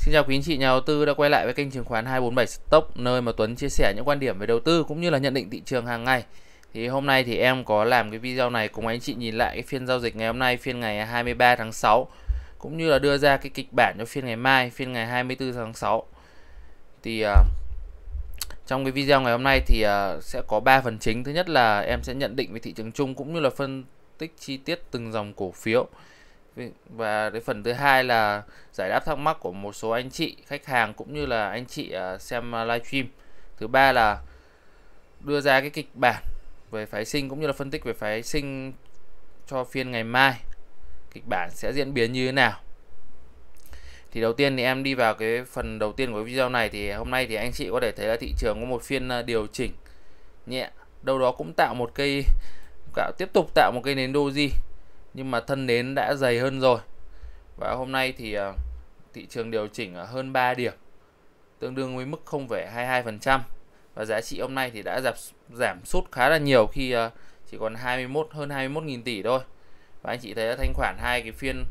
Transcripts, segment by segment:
Xin chào quý anh chị nhà đầu tư đã quay lại với kênh chứng khoán 247 Stock nơi mà Tuấn chia sẻ những quan điểm về đầu tư cũng như là nhận định thị trường hàng ngày. Thì hôm nay thì em có làm cái video này cùng anh chị nhìn lại cái phiên giao dịch ngày hôm nay phiên ngày 23 tháng 6 cũng như là đưa ra cái kịch bản cho phiên ngày mai phiên ngày 24 tháng 6. Thì uh, trong cái video ngày hôm nay thì uh, sẽ có 3 phần chính. Thứ nhất là em sẽ nhận định về thị trường chung cũng như là phân tích chi tiết từng dòng cổ phiếu và cái phần thứ hai là giải đáp thắc mắc của một số anh chị, khách hàng cũng như là anh chị à, xem à, livestream. Thứ ba là đưa ra cái kịch bản về phái sinh cũng như là phân tích về phái sinh cho phiên ngày mai. Kịch bản sẽ diễn biến như thế nào? Thì đầu tiên thì em đi vào cái phần đầu tiên của video này thì hôm nay thì anh chị có thể thấy là thị trường có một phiên à, điều chỉnh nhẹ. Đâu đó cũng tạo một cây, tạo, tiếp tục tạo một cây nến doji nhưng mà thân nến đã dày hơn rồi. Và hôm nay thì uh, thị trường điều chỉnh ở hơn 3 điểm tương đương với mức 0,22% và giá trị hôm nay thì đã giảm giảm sút khá là nhiều khi uh, chỉ còn 21 hơn 21.000 tỷ thôi. Và anh chị thấy là thanh khoản hai cái phiên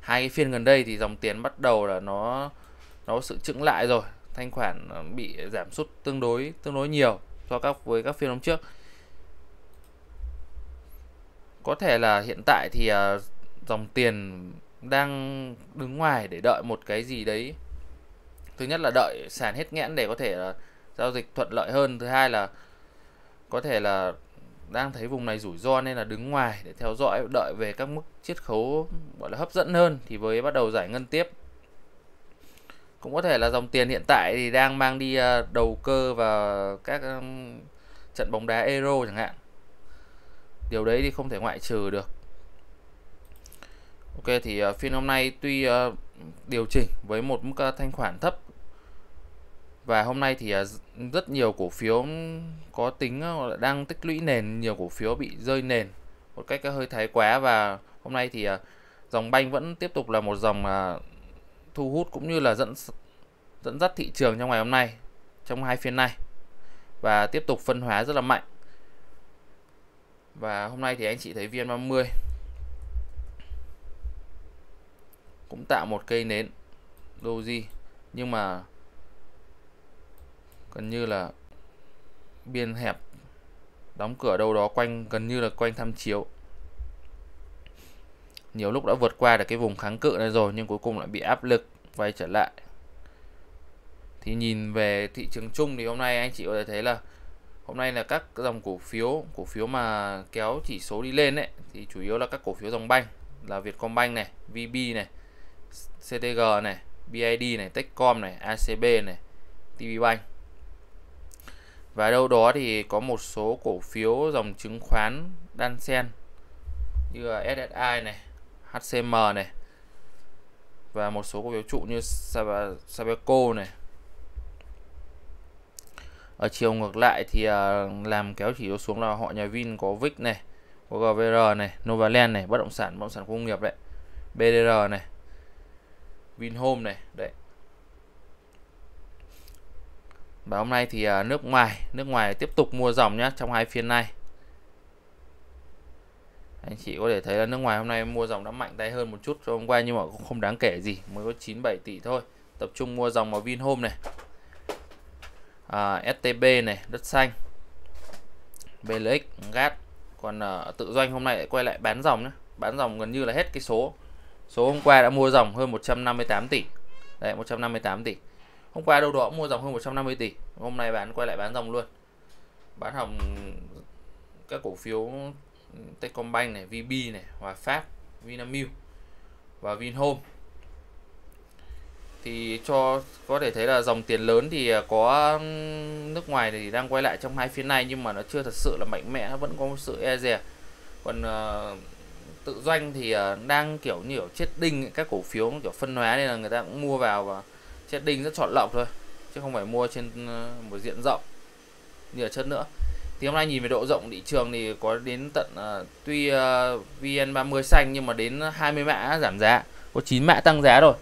hai cái phiên gần đây thì dòng tiền bắt đầu là nó nó sự chững lại rồi. Thanh khoản ờ, bị giảm sút tương đối tương đối nhiều so các với các phiên hôm trước có thể là hiện tại thì uh, dòng tiền đang đứng ngoài để đợi một cái gì đấy. Thứ nhất là đợi sàn hết nghẽn để có thể uh, giao dịch thuận lợi hơn. Thứ hai là có thể là đang thấy vùng này rủi ro nên là đứng ngoài để theo dõi đợi về các mức chiết khấu gọi là hấp dẫn hơn thì mới bắt đầu giải ngân tiếp. Cũng có thể là dòng tiền hiện tại thì đang mang đi à, đầu cơ vào các trận bóng đá Euro chẳng hạn điều đấy thì không thể ngoại trừ được. Ok thì uh, phiên hôm nay tuy uh, điều chỉnh với một mức uh, thanh khoản thấp và hôm nay thì uh, rất nhiều cổ phiếu có tính uh, đang tích lũy nền nhiều cổ phiếu bị rơi nền một cách uh, hơi thái quá và hôm nay thì uh, dòng banh vẫn tiếp tục là một dòng uh, thu hút cũng như là dẫn dẫn dắt thị trường trong ngày hôm nay trong hai phiên này và tiếp tục phân hóa rất là mạnh và hôm nay thì anh chị thấy VN30 cũng tạo một cây nến doji, nhưng mà gần như là biên hẹp, đóng cửa đâu đó quanh, gần như là quanh tham chiếu. Nhiều lúc đã vượt qua được cái vùng kháng cự này rồi, nhưng cuối cùng lại bị áp lực, quay trở lại. Thì nhìn về thị trường chung thì hôm nay anh chị có thể thấy là hôm nay là các dòng cổ phiếu cổ phiếu mà kéo chỉ số đi lên đấy thì chủ yếu là các cổ phiếu dòng banh là Vietcombank này VB này CTG này BID này, Techcom này ACB này TPBank và đâu đó thì có một số cổ phiếu dòng chứng khoán đan sen như là SSI này HCM này và một số cổ phiếu trụ như Sabeco này ở chiều ngược lại thì uh, làm kéo chỉ số xuống là họ nhà Vin có Vic này có GVR này Novaland này bất động sản bất động sản công nghiệp đấy BDR này Vinhome này đấy. Và hôm nay thì uh, nước ngoài nước ngoài tiếp tục mua dòng nhá trong hai phiên này anh chị có thể thấy là nước ngoài hôm nay mua dòng đã mạnh tay hơn một chút so hôm qua nhưng mà cũng không đáng kể gì mới có 97 tỷ thôi. Tập trung mua dòng vào Vinhome này à, STB này đất xanh. BLX gas. Còn uh, tự doanh hôm nay lại quay lại bán dòng nhé bán dòng gần như là hết cái số. Số hôm qua đã mua dòng hơn 158 tỷ. Đấy 158 tỷ. Hôm qua đâu đó mua dòng hơn 150 tỷ. Hôm nay bán quay lại bán dòng luôn. Bán hỏng các cổ phiếu ừ, Techcombank này VB này Hòa Phát Vinamilk và Vinhome thì cho có thể thấy là dòng tiền lớn thì à, có nước ngoài thì đang quay lại trong hai phiên này nhưng mà nó chưa thật sự là mạnh mẽ vẫn có một sự e dè. Còn uh, tự doanh thì uh, đang kiểu như kiểu chết đinh các cổ phiếu kiểu phân hóa nên là người ta cũng mua vào và chết đinh rất chọn lọc thôi chứ không phải mua trên uh, một diện rộng như ở chất nữa. Thì hôm nay nhìn về độ rộng thị trường thì có đến tận uh, tuy uh, VN30 xanh nhưng mà đến 20 mã giảm giá có 9 mã tăng giá rồi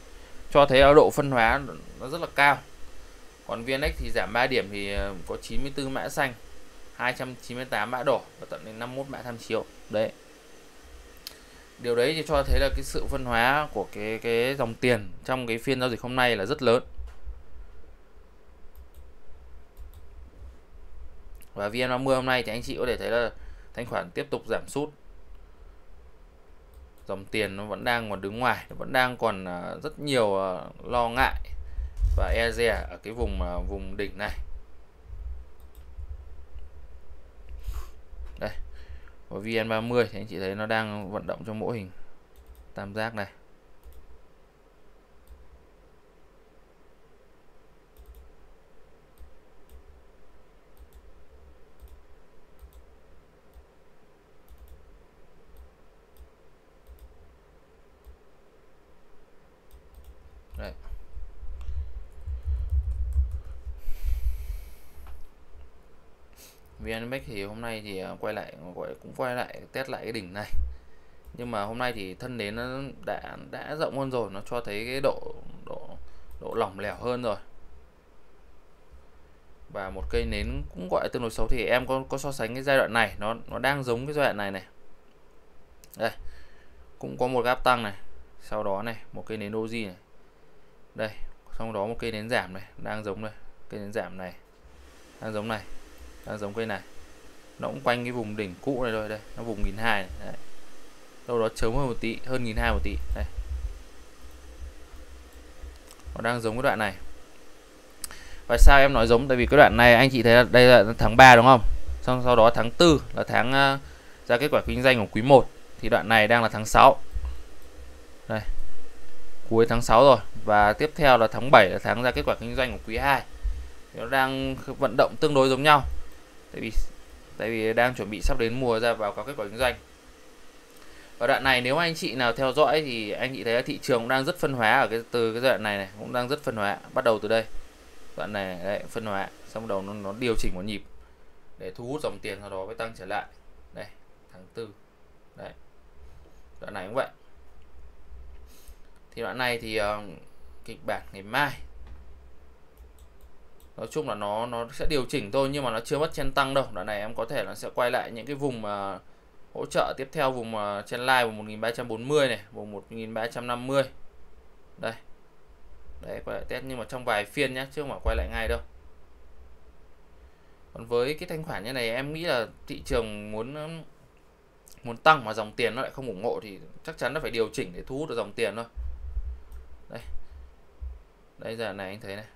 cho thấy độ phân hóa nó rất là cao. Còn VNX thì giảm 3 điểm thì ờ, có 94 mã xanh 298 mã đỏ và tận đến 51 mã tham chiếu. Đấy. Điều đấy thì cho thấy là cái sự phân hóa của cái cái dòng tiền trong cái phiên giao dịch hôm nay là rất lớn. Và VN30 hôm nay thì anh chị có thể thấy là thanh khoản tiếp tục giảm sút dòng tiền nó vẫn đang còn đứng ngoài nó vẫn đang còn à, rất nhiều à, lo ngại và e dè ở cái vùng à, vùng đỉnh này. Đây và VN30 thì anh chị thấy nó đang vận động trong mẫu hình tam giác này Đấy. VNMAX thì hôm nay thì à, quay lại, gọi cũng quay lại test lại cái đỉnh này. Nhưng mà hôm nay thì thân nến nó đã đã rộng hơn rồi, nó cho thấy cái độ độ độ lỏng lẻo hơn rồi. Và một cây nến cũng gọi tương đối xấu thì em có có so sánh cái giai đoạn này, nó nó đang giống cái giai đoạn này này. Đây, cũng có một gap tăng này, sau đó này, một cây nến doji này. Đây sau đó một cây nến giảm này, đang giống này, cây nến giảm này, đang giống này đang giống cây này. Nó cũng quanh cái vùng đỉnh cũ này thôi, đây, nó vùng nghìn hai đâu đó chớm hơn một tí, hơn nghìn hai một tí, đây. Nó đang giống cái đoạn này. Và sao em nói giống? Tại vì cái đoạn này anh chị thấy là đây là tháng 3 đúng không? Xong sau đó tháng 4 ờ, là tháng ra kết quả kinh doanh của quý 1 thì đoạn này đang là tháng 6 đây. Cuối tháng 6 rồi, và tiếp theo là tháng 7 là tháng ra kết quả kinh doanh của quý 2 nó đang vận động tương đối giống nhau tại vì tại vì đang chuẩn bị sắp đến mùa ra vào có kết quả kinh doanh. Và đoạn này nếu anh chị nào theo dõi thì anh chị thấy là thị trường cũng đang rất phân hóa ở cái từ cái đoạn này này cũng đang rất phân hóa. Bắt đầu từ đây. Đoạn này đấy, phân hóa. Xong đầu nó, nó điều chỉnh một nhịp để thu hút dòng tiền sau đó mới tăng trở lại. Đây tháng tư. Đấy. Đoạn này cũng vậy. Thì đoạn này thì uh, kịch bản ngày mai nói chung là nó nó sẽ điều chỉnh thôi nhưng mà nó chưa mất chen tăng đâu. Đoạn này em có thể là sẽ quay lại những cái vùng mà hỗ trợ tiếp theo vùng à, uh, chen line vùng 1340 này vùng 1350 đây. Đấy quay lại test nhưng mà trong vài phiên nhé, chứ không phải quay lại ngay đâu. Còn với cái thanh khoản như này em nghĩ là thị trường muốn muốn tăng mà dòng tiền nó lại không ủng hộ thì chắc chắn nó phải điều chỉnh để thu hút được dòng tiền thôi. Đây. Đây giờ này anh thấy này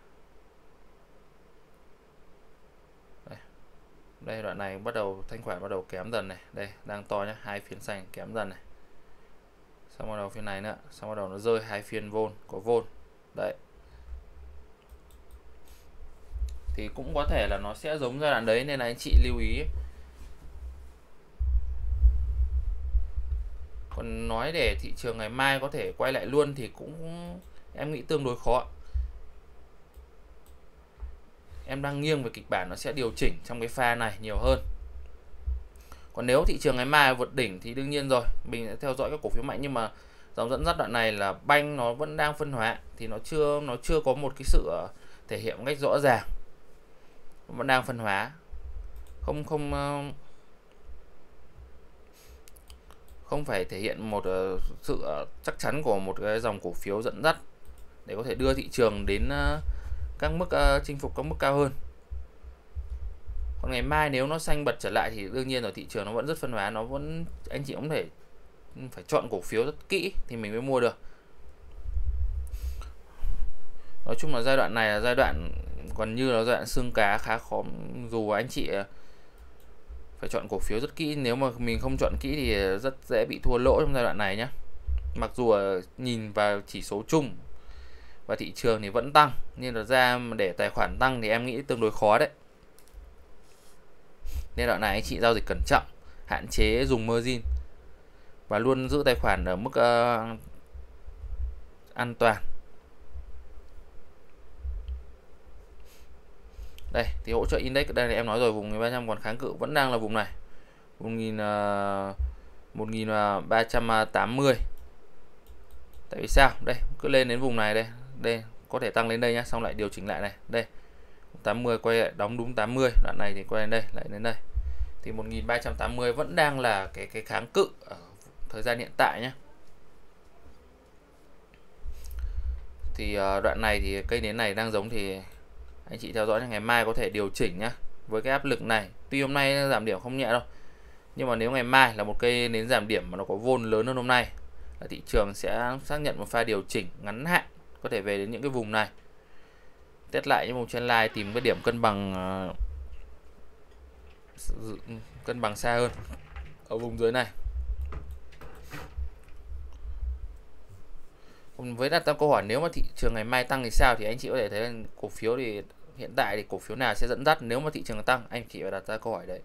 đây, đây, đoạn này bắt đầu, thanh khoản bắt đầu kém dần này. Đây, đang to nhá, hai phiên xanh kém dần này. Xong bắt đầu phiên này nữa, xong bắt đầu nó rơi hai phiên vôn có vôn đấy. Thì cũng có thể là nó sẽ giống giai đoạn đấy, nên là anh chị lưu ý. Còn nói để thị trường ngày mai có thể quay lại luôn thì cũng, em nghĩ tương đối khó em đang nghiêng về kịch bản nó sẽ điều chỉnh trong cái pha này nhiều hơn. Còn nếu thị trường ngày mai vượt đỉnh thì đương nhiên rồi, mình sẽ theo dõi các cổ phiếu mạnh. Nhưng mà dòng dẫn dắt đoạn này là banh nó vẫn đang phân hóa thì nó chưa nó chưa có một cái sự ờ, thể hiện một cách rõ ràng. Vẫn đang phân hóa. Không không ờ, không phải thể hiện một ờ, sự chắc chắn của một cái dòng cổ phiếu dẫn dắt để có thể đưa thị trường đến các mức ờ, chinh phục các mức cao hơn. Còn ngày mai nếu nó xanh bật trở lại thì đương nhiên là thị trường nó vẫn rất phân hóa, nó vẫn, anh chị cũng thể phải chọn cổ phiếu rất kỹ thì mình mới mua được. Nói chung là giai đoạn này là giai đoạn còn như là giai đoạn xương cá khá khó, dù anh chị ờ, phải chọn cổ phiếu rất kỹ, nếu mà mình không chọn kỹ thì rất dễ bị thua lỗ trong giai đoạn này nhé mặc dù ờ, nhìn vào chỉ số chung và thị trường thì vẫn tăng nên là ra để tài khoản tăng thì em nghĩ tương đối khó đấy. Nên đoạn này anh chị giao dịch cẩn trọng hạn chế dùng margin. Và luôn giữ tài khoản ở mức uh, an toàn. Đây thì hỗ trợ index đây là em nói rồi vùng 1300 còn kháng cự vẫn đang là vùng này. vùng nghìn ờ, uh, 1380 ờ, tại vì sao? Đây cứ lên đến vùng này đây đây, có thể tăng lên đây nhá, xong lại điều chỉnh lại này. Đây 80 quay lại, đóng đúng 80 đoạn này thì quay lên đây, lại đến đây. Thì 1380 vẫn đang là cái cái kháng cự ở thời gian hiện tại nhé thì ờ, đoạn này thì cây nến này đang giống thì anh chị theo dõi ngày mai có thể điều chỉnh nhá. Với cái áp lực này, tuy hôm nay giảm điểm không nhẹ đâu, nhưng mà nếu ngày mai là một cây nến giảm điểm mà nó có vôn lớn hơn hôm nay, là thị trường sẽ xác nhận một pha điều chỉnh ngắn hạn có thể về đến những cái vùng này. Test lại những vùng trên line tìm cái điểm cân bằng uh, cân bằng xa hơn ở vùng dưới này. Với đặt ra câu hỏi nếu mà thị trường ngày mai tăng thì sao thì anh chị có thể thấy cổ phiếu thì hiện tại thì cổ phiếu nào sẽ dẫn dắt nếu mà thị trường tăng? Anh chị phải đặt ra câu hỏi đấy.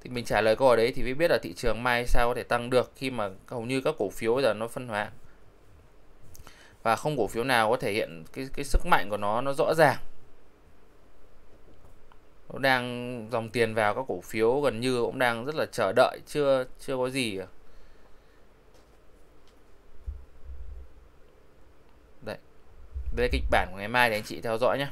Thì mình trả lời câu hỏi đấy thì mới biết là thị trường mai sao có thể tăng được khi mà hầu như các cổ phiếu bây giờ nó phân hóa và không cổ phiếu nào có thể hiện cái cái sức mạnh của nó nó rõ ràng. Nó đang dòng tiền vào các cổ phiếu gần như cũng đang rất là chờ đợi, chưa chưa có gì cả. đây đây kịch bản của ngày mai để anh chị theo dõi nhé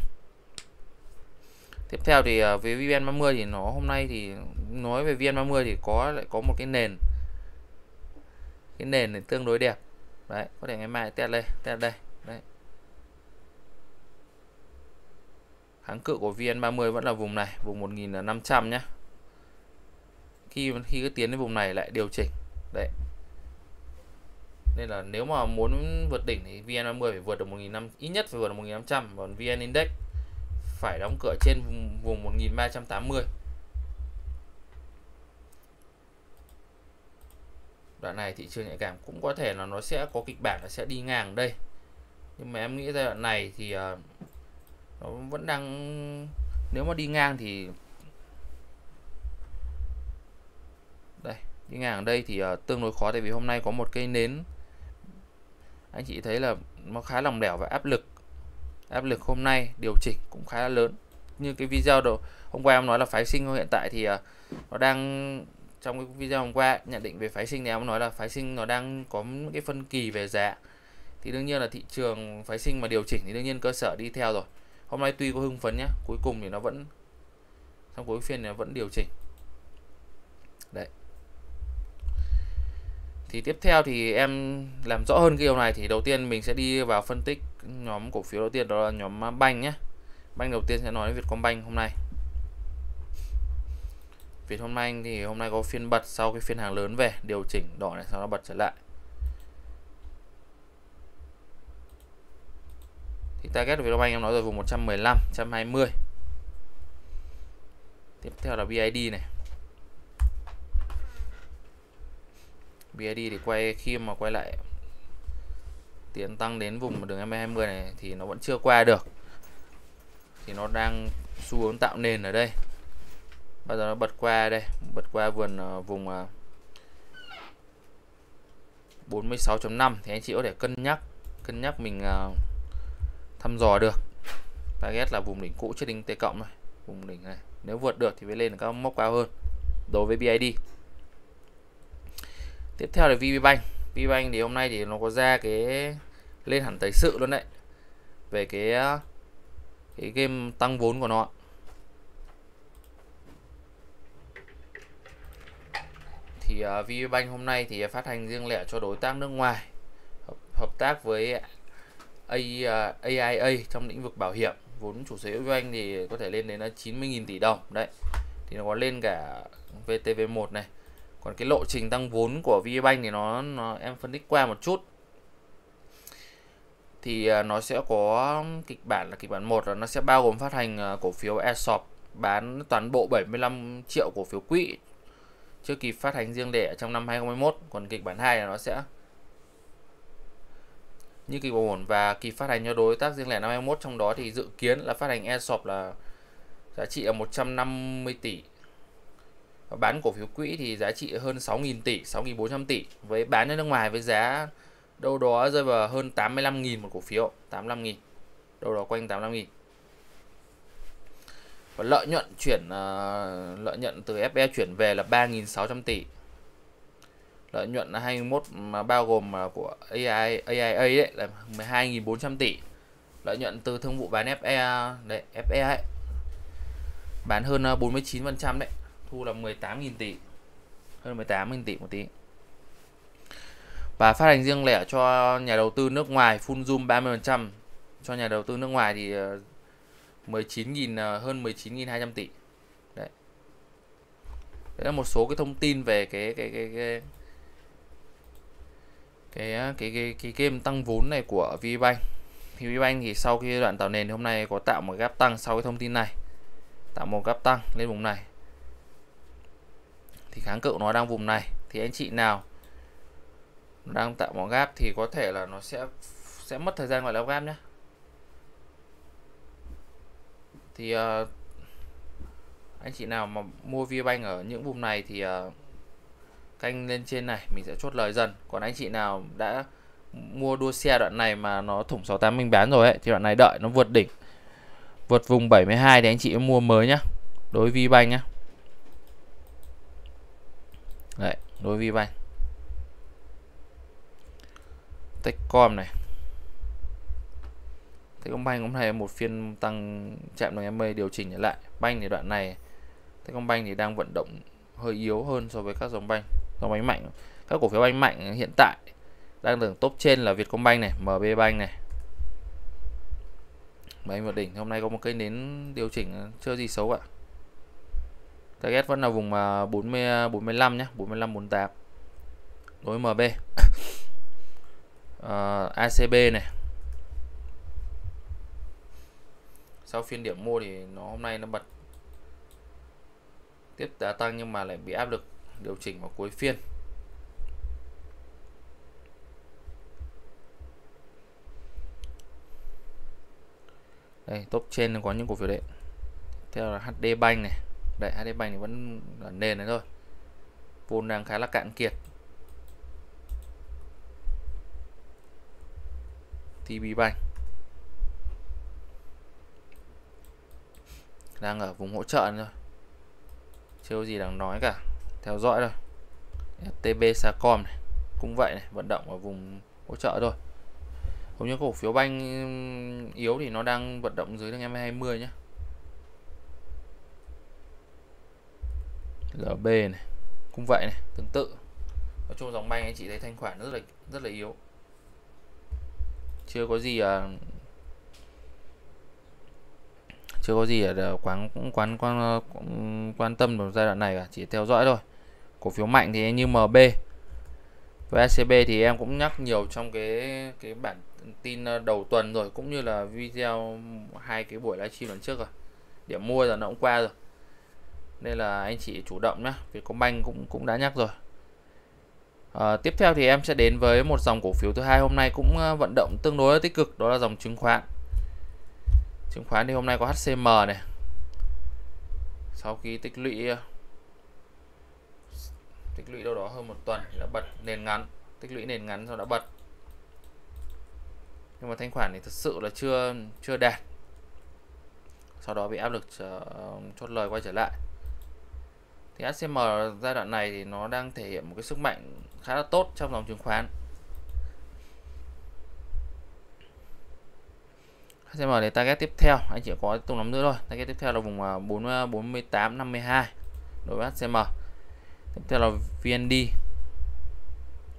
tiếp theo thì à, với VN30 thì nó hôm nay thì, nói về VN30 thì có, lại có một cái nền. Cái nền này tương đối đẹp đấy có thể ngày mai test đây test đây. Đấy. Kháng cự của VN30 vẫn là vùng này vùng 1500 nhá. Khi khi cứ tiến đến vùng này lại điều chỉnh. Đấy. Nên là nếu mà muốn vượt đỉnh thì VN30 phải vượt được 1500 ít nhất phải vượt được 1500 còn VN Index phải đóng cửa trên vùng, vùng 1380 đoạn này thị trường nhạy cảm cũng có thể là nó sẽ có kịch bản là sẽ đi ngang đây. Nhưng mà em nghĩ giai đoạn này thì uh, nó vẫn đang nếu mà đi ngang thì đây đi ngang ở đây thì uh, tương đối khó tại vì hôm nay có một cây nến. Anh chị thấy là nó khá lòng lẻo và áp lực. Áp lực hôm nay điều chỉnh cũng khá là lớn. Như cái video đầu hôm qua em nói là phái sinh hiện tại thì uh, nó đang trong cái video hôm qua, nhận định về phái sinh thì em nói là phái sinh nó đang có cái phân kỳ về giá. Thì đương nhiên là thị trường phái sinh mà điều chỉnh thì đương nhiên cơ sở đi theo rồi. Hôm nay tuy có hưng phấn nhé cuối cùng thì nó vẫn trong cuối phiên nó vẫn điều chỉnh. Đấy. Thì tiếp theo thì em làm rõ hơn cái điều này thì đầu tiên mình sẽ đi vào phân tích nhóm cổ phiếu đầu tiên, đó là nhóm banh nhé banh đầu tiên sẽ nói về Vietcombank hôm nay. Vietcombank thì hôm nay có phiên bật sau cái phiên hàng lớn về, điều chỉnh đỏ này sau đó bật trở lại. Thì target của Vietcombank em nói rồi, vùng 115 120 tiếp theo là BID này. BID thì quay, khi mà quay lại tiến tăng đến vùng đường MA20 này thì nó vẫn chưa qua được. Thì nó đang xu hướng tạo nền ở đây bây giờ nó bật qua đây, bật qua vườn ờ, vùng ờ, 46.5 thì anh chị có thể cân nhắc cân nhắc mình ờ, thăm dò được. Target là vùng đỉnh cũ trên đỉnh T cộng này vùng đỉnh này. Nếu vượt được thì mới lên các mốc cao hơn đối với BID tiếp theo là VPBank VPBank thì hôm nay thì nó có ra cái lên hẳn tới sự luôn đấy, về cái cái game tăng vốn của nó. Thì à, uh, VPBank hôm nay thì phát hành riêng lẻ cho đối tác nước ngoài hợp, hợp tác với A, à, uh, AIA trong lĩnh vực bảo hiểm. Vốn chủ sở hữu doanh thì có thể lên đến là 90.000 tỷ đồng đấy. Thì nó có lên cả VTV1 này. Còn cái lộ trình tăng vốn của VPBank thì nó, nó em phân tích qua một chút. Thì à, nó sẽ có kịch bản là kịch bản một là nó sẽ bao gồm phát hành cổ phiếu ESOP bán toàn bộ 75 triệu cổ phiếu quỹ chưa kịp phát hành riêng lẻ trong năm 2021 còn kịch bản 2 là nó sẽ như kịch bản ổn và kỳ phát hành cho đối tác riêng lẻ năm 2021 trong đó thì dự kiến là phát hành ESOP là giá trị là 150 tỷ. Và bán cổ phiếu quỹ thì giá trị hơn 6.000 tỷ 6.400 tỷ. Với bán ra nước ngoài với giá đâu đó rơi vào hơn 85.000 một cổ phiếu 85.000 đâu đó quanh 85.000 và lợi nhuận chuyển uh, lợi nhuận từ FE chuyển về là 3.600 tỷ. Lợi nhuận là 21 mà bao gồm ờ, của AI AIA đấy là 12.400 tỷ. Lợi nhuận từ thương vụ bán FE đấy FE ấy bán hơn ờ, uh, 49% đấy thu là 18.000 tỷ hơn 18.000 tỷ một tí. Và phát hành riêng lẻ cho nhà đầu tư nước ngoài full zoom 30% cho nhà đầu tư nước ngoài thì 19.000 à, hơn 19.200 tỷ. Đấy. Đấy là một số cái thông tin về cái cái cái cái cái cái cái, cái, cái game tăng vốn này của VBank. Thì VBank thì sau khi đoạn tạo nền thì hôm nay có tạo một gap tăng sau cái thông tin này. Tạo một gap tăng lên vùng này. Thì kháng cự nó đang vùng này thì anh chị nào đang tạo một gap thì có thể là nó sẽ sẽ mất thời gian gọi là gap nhé thì uh, anh chị nào mà mua VBank ở những vùng này thì uh, canh lên trên này mình sẽ chốt lời dần. Còn anh chị nào đã mua đua xe đoạn này mà nó thủng 68 mình bán rồi ấy thì đoạn này đợi nó vượt đỉnh. Vượt vùng 72 thì anh chị mua mới nhá. Đối với VBank nhá. Đấy đối với VBank Techcom này. Techcombank cũng nay một phiên tăng chạm đồng MA điều chỉnh lại. Banh thì đoạn này Techcombank thì đang vận động hơi yếu hơn so với các dòng banh. Dòng banh mạnh các cổ phiếu banh mạnh hiện tại đang đứng top trên là Vietcombank này MB Bank này. Bánh vượt đỉnh hôm nay có một cây nến điều chỉnh chưa gì xấu ạ? Target vẫn là vùng 40 45 nhé 45 48 đối MB uh, à, ACB này sau phiên điểm mua thì nó hôm nay nó bật tiếp đá tăng nhưng mà lại bị áp lực điều chỉnh vào cuối phiên. Đây, top trên có những cổ phiếu đấy. Theo là HD Bank này. Đây HD Bank thì vẫn là nền này thôi. Vốn đang khá là cạn kiệt. TB Bank. Đang ở vùng hỗ trợ thôi chưa có gì đáng nói cả. Theo dõi thôi. TB Sacom này cũng vậy này vận động ở vùng hỗ trợ thôi. Cũng như cổ phiếu banh yếu thì nó đang vận động dưới đường M20 nhé LB này cũng vậy này tương tự. Nói chung dòng banh anh chị thấy thanh khoản rất là rất là yếu. Chưa có gì à, chưa có gì ở quán cũng quán quan ờ, quan tâm vào giai đoạn này cả chỉ theo dõi thôi. Cổ phiếu mạnh thì như MB với SCB thì em cũng nhắc nhiều trong cái cái bản tin ờ, đầu tuần rồi cũng như là video hai cái buổi livestream lần trước rồi. Điểm mua giờ nó cũng qua rồi. Nên là anh chị chủ động nhá Vietcombank cũng cũng đã nhắc rồi. À, tiếp theo thì em sẽ đến với một dòng cổ phiếu thứ hai hôm nay cũng vận động tương đối tích cực đó là dòng chứng khoán. Chứng khoán thì hôm nay có HCM này. Sau khi tích lũy tích lũy đâu đó hơn một tuần thì đã bật nền ngắn, tích lũy nền ngắn sau đã bật. Nhưng mà thanh khoản thì thật sự là chưa chưa đạt. Sau đó bị áp lực ờ, chốt lời quay trở lại thì HCM giai đoạn này thì nó đang thể hiện một cái sức mạnh khá là tốt trong dòng chứng khoán HCM để target tiếp theo. Anh chỉ có tung nắm nữa thôi target tiếp theo là vùng 4 48 52 đối với HCM tiếp theo là VND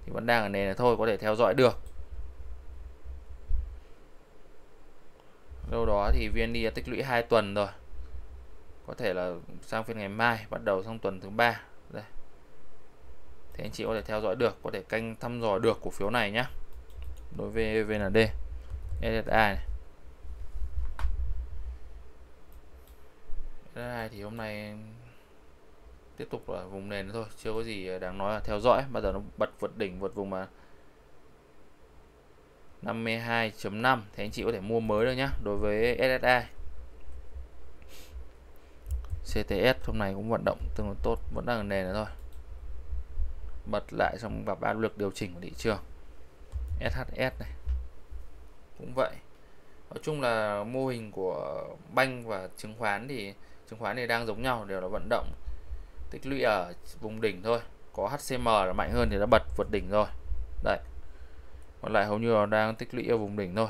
thì vẫn đang ở nền này thôi, có thể theo dõi được. Đâu đó thì VND đã tích lũy 2 tuần rồi. Có thể là sang phiên ngày mai, bắt đầu sang tuần thứ ba. Đây. Thì anh chị có thể theo dõi được, có thể canh thăm dò được cổ phiếu này nhé đối với VND SSI này. SSI thì hôm nay tiếp tục ở vùng nền thôi, chưa có gì đáng nói là theo dõi. Bây giờ nó bật vượt đỉnh, vượt vùng mà 52.5 thì anh chị có thể mua mới được nhé đối với SSI CTS hôm nay cũng vận động tương đối tốt, vẫn đang ở nền này thôi. Bật lại xong gặp áp lực điều chỉnh của thị trường. SHS này, cũng vậy. Nói chung là mô hình của banh và chứng khoán thì chứng khoán này đang giống nhau, đều là vận động tích lũy ở vùng đỉnh thôi. Có HCM là mạnh hơn thì đã bật vượt đỉnh rồi. Đấy. Còn lại hầu như là đang tích lũy ở vùng đỉnh thôi.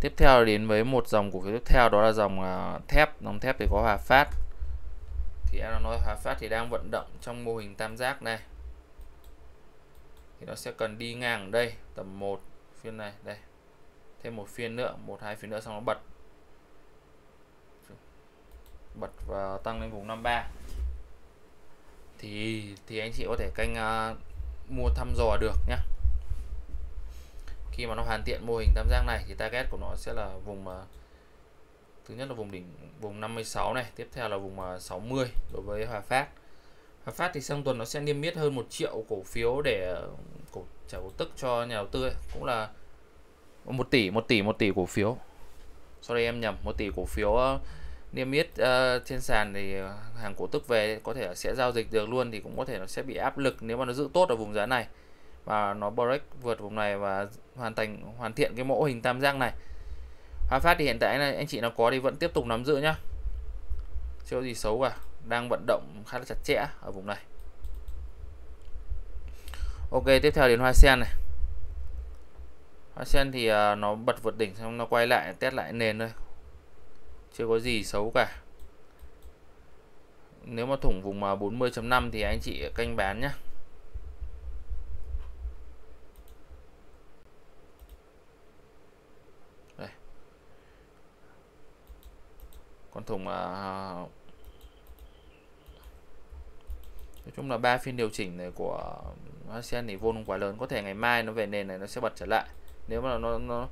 Tiếp theo đến với một dòng cổ phiếu tiếp theo, đó là dòng à, thép. Dòng thép thì có Hòa Phát. Thì em nói Hòa Phát thì đang vận động trong mô hình tam giác này. Thì nó sẽ cần đi ngang ở đây, tầm 1 phiên này, đây thêm một phiên nữa một hai phiên nữa xong nó bật. Bật và tăng lên vùng 53 thì thì anh chị có thể canh uh, à, mua thăm dò được nhé khi mà nó hoàn thiện mô hình tam giác này thì target của nó sẽ là vùng uh, thứ nhất là vùng đỉnh vùng 56 này tiếp theo là vùng à, uh, 60 đối với Hòa Phát. Hòa Phát thì sang tuần nó sẽ niêm yết hơn một triệu cổ phiếu để cổ trả cổ tức cho nhà đầu tư ấy. cũng là một tỷ một tỷ một tỷ cổ phiếu. Sau đây em nhầm một tỷ cổ phiếu uh, niêm yết uh, trên sàn thì ờ, hàng cổ tức về có thể sẽ giao dịch được luôn thì cũng có thể nó sẽ bị áp lực nếu mà nó giữ tốt ở vùng giá này. Và nó break vượt vùng này và hoàn thành hoàn thiện cái mẫu hình tam giác này. Hòa Phát thì hiện tại này anh chị nào có thì vẫn tiếp tục nắm giữ nhá. Chưa gì xấu cả đang vận động khá là chặt chẽ ở vùng này. Ok tiếp theo đến Hoa Sen này. Hoa thì à, nó bật vượt đỉnh xong nó quay lại, test lại nền thôi. Chưa có gì xấu cả. Nếu mà thủng vùng à, 40.5 thì anh chị canh bán nhé Đây. còn thủng à, nói chung là ba phiên điều chỉnh này của ASEAN thì vô không quá lớn. Có thể ngày mai nó về nền này nó sẽ bật trở lại nếu mà nó nó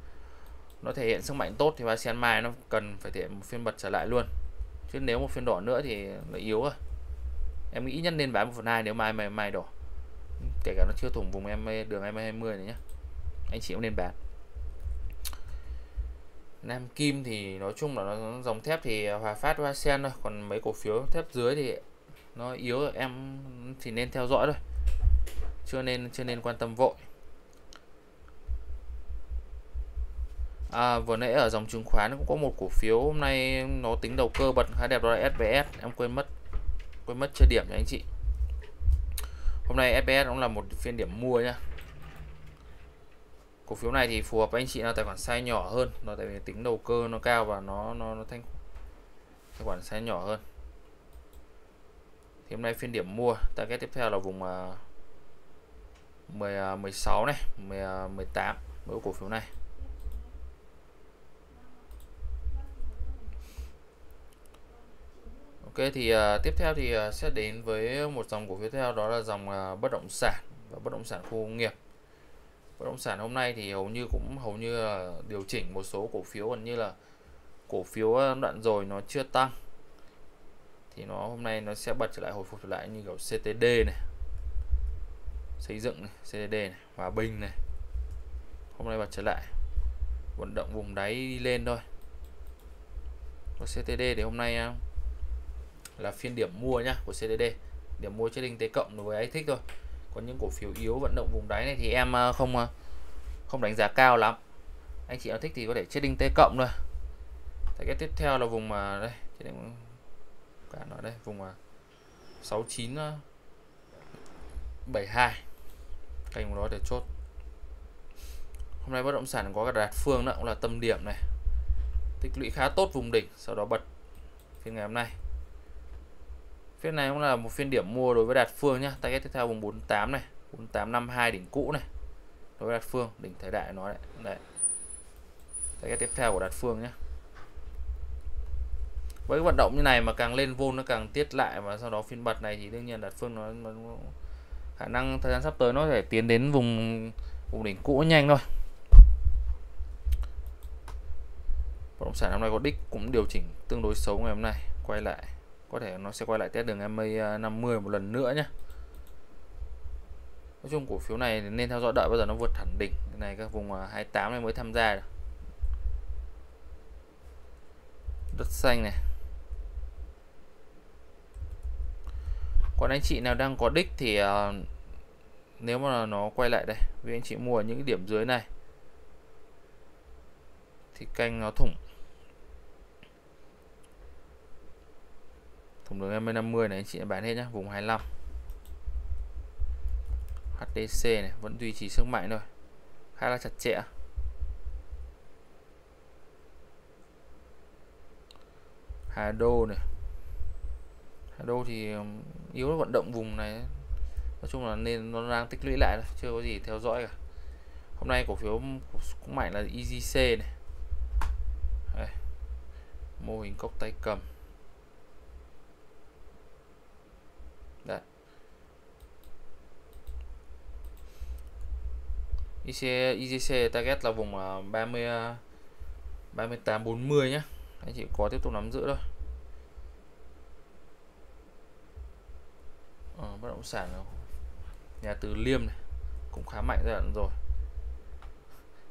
nó thể hiện sức mạnh tốt thì ASEAN mai nó cần phải thể hiện một phiên bật trở lại luôn. Chứ nếu một phiên đỏ nữa thì nó yếu rồi. Em nghĩ nhất nên bán một phần hai nếu mai mai mai đỏ. Kể cả nó chưa thủng vùng em, đường em 20 này nhé anh chị cũng nên bán. Nam Kim thì nói chung là nó dòng thép thì Hòa Phát, Hoa Sen thôi. Còn mấy cổ phiếu thép dưới thì nó yếu em thì nên theo dõi thôi. Chưa nên chưa nên quan tâm vội. À, vừa nãy ở dòng chứng khoán cũng có một cổ phiếu hôm nay nó tính đầu cơ bật khá đẹp đó là SBS em quên mất quên mất chơi điểm cho anh chị. Hôm nay SBS cũng là một phiên điểm mua nhá. Cổ phiếu này thì phù hợp với anh chị nào tài khoản size nhỏ hơn. Nó tại vì tính đầu cơ nó cao và nó nó, nó thanh tài khoản size nhỏ hơn. Thì hôm nay phiên điểm mua target tiếp theo là vùng uh, 10 16 này 10, 18 mỗi cổ phiếu này. Ok thì uh, tiếp theo thì uh, sẽ đến với một dòng cổ phiếu tiếp theo đó là dòng uh, bất động sản và bất động sản khu công nghiệp. Bất động sản hôm nay thì hầu như cũng hầu như là điều chỉnh một số cổ phiếu gần như là cổ phiếu đoạn rồi nó chưa tăng. Thì nó hôm nay nó sẽ bật trở lại hồi phục trở lại như kiểu CTD này. Xây dựng này, CTD này, Hòa Bình này. Hôm nay bật trở lại. Vận động vùng đáy đi lên thôi. Và CTD thì hôm nay uh, là phiên điểm mua nhá, của CDD điểm mua trên đinh tế cộng đối với ấy thích thôi. Còn những cổ phiếu yếu vận động vùng đáy này thì em ờ, không ờ, không đánh giá cao lắm. Anh chị nào thích thì có thể chết đinh tế cộng thôi. Cái tiếp theo là vùng mà đây cả nó đây, vùng mà 69 72 kênh đó để chốt. Hôm nay bất động sản có cả đạt phương đó, cũng là tâm điểm này. Tích lũy khá tốt vùng đỉnh, sau đó bật phiên ngày hôm nay. Phiên này cũng là một phiên điểm mua đối với Đạt Phương nhá. Target tiếp theo vùng 48 này, 4852 đỉnh cũ này. Đối với Đạt Phương, đỉnh thời đại nó đấy. Đấy. Target tiếp theo của Đạt Phương nhá. Với cái vận động như này mà càng lên vôn nó càng tiết lại và sau đó phiên bật này thì đương nhiên Đạt Phương nó, nó khả năng thời gian sắp tới nó sẽ tiến đến vùng vùng đỉnh cũ nhanh thôi. Bất động sản hôm nay có đích cũng điều chỉnh tương đối xấu ngày hôm nay, quay lại có thể nó sẽ quay lại test đường MA 50 một lần nữa nhé Nói chung cổ phiếu này nên theo dõi đợi bao giờ nó vượt hẳn đỉnh cái này các vùng à, 28 này mới tham gia được. đất xanh này. Còn anh chị nào đang có đích thì uh, nếu mà nó quay lại đây vì anh chị mua ở những điểm dưới này thì canh nó thủng. Thùng đường M50 này, anh chị đã bán hết nhá, vùng 25 HTC này, vẫn duy trì sức mạnh thôi, khá là chặt chẽ. Hà Đô này. Đô thì yếu vận động vùng này. Nói chung là nên nó đang tích lũy lại chưa có gì theo dõi cả. Hôm nay cổ phiếu cũng mạnh là EZC này. Đây. mô hình cốc tay cầm Đấy. IC, target là vùng 30 38 40 nhé anh chị có tiếp tục nắm giữ thôi. Ờ, bất động sản nhà từ liêm này cũng khá mạnh giai đoạn rồi.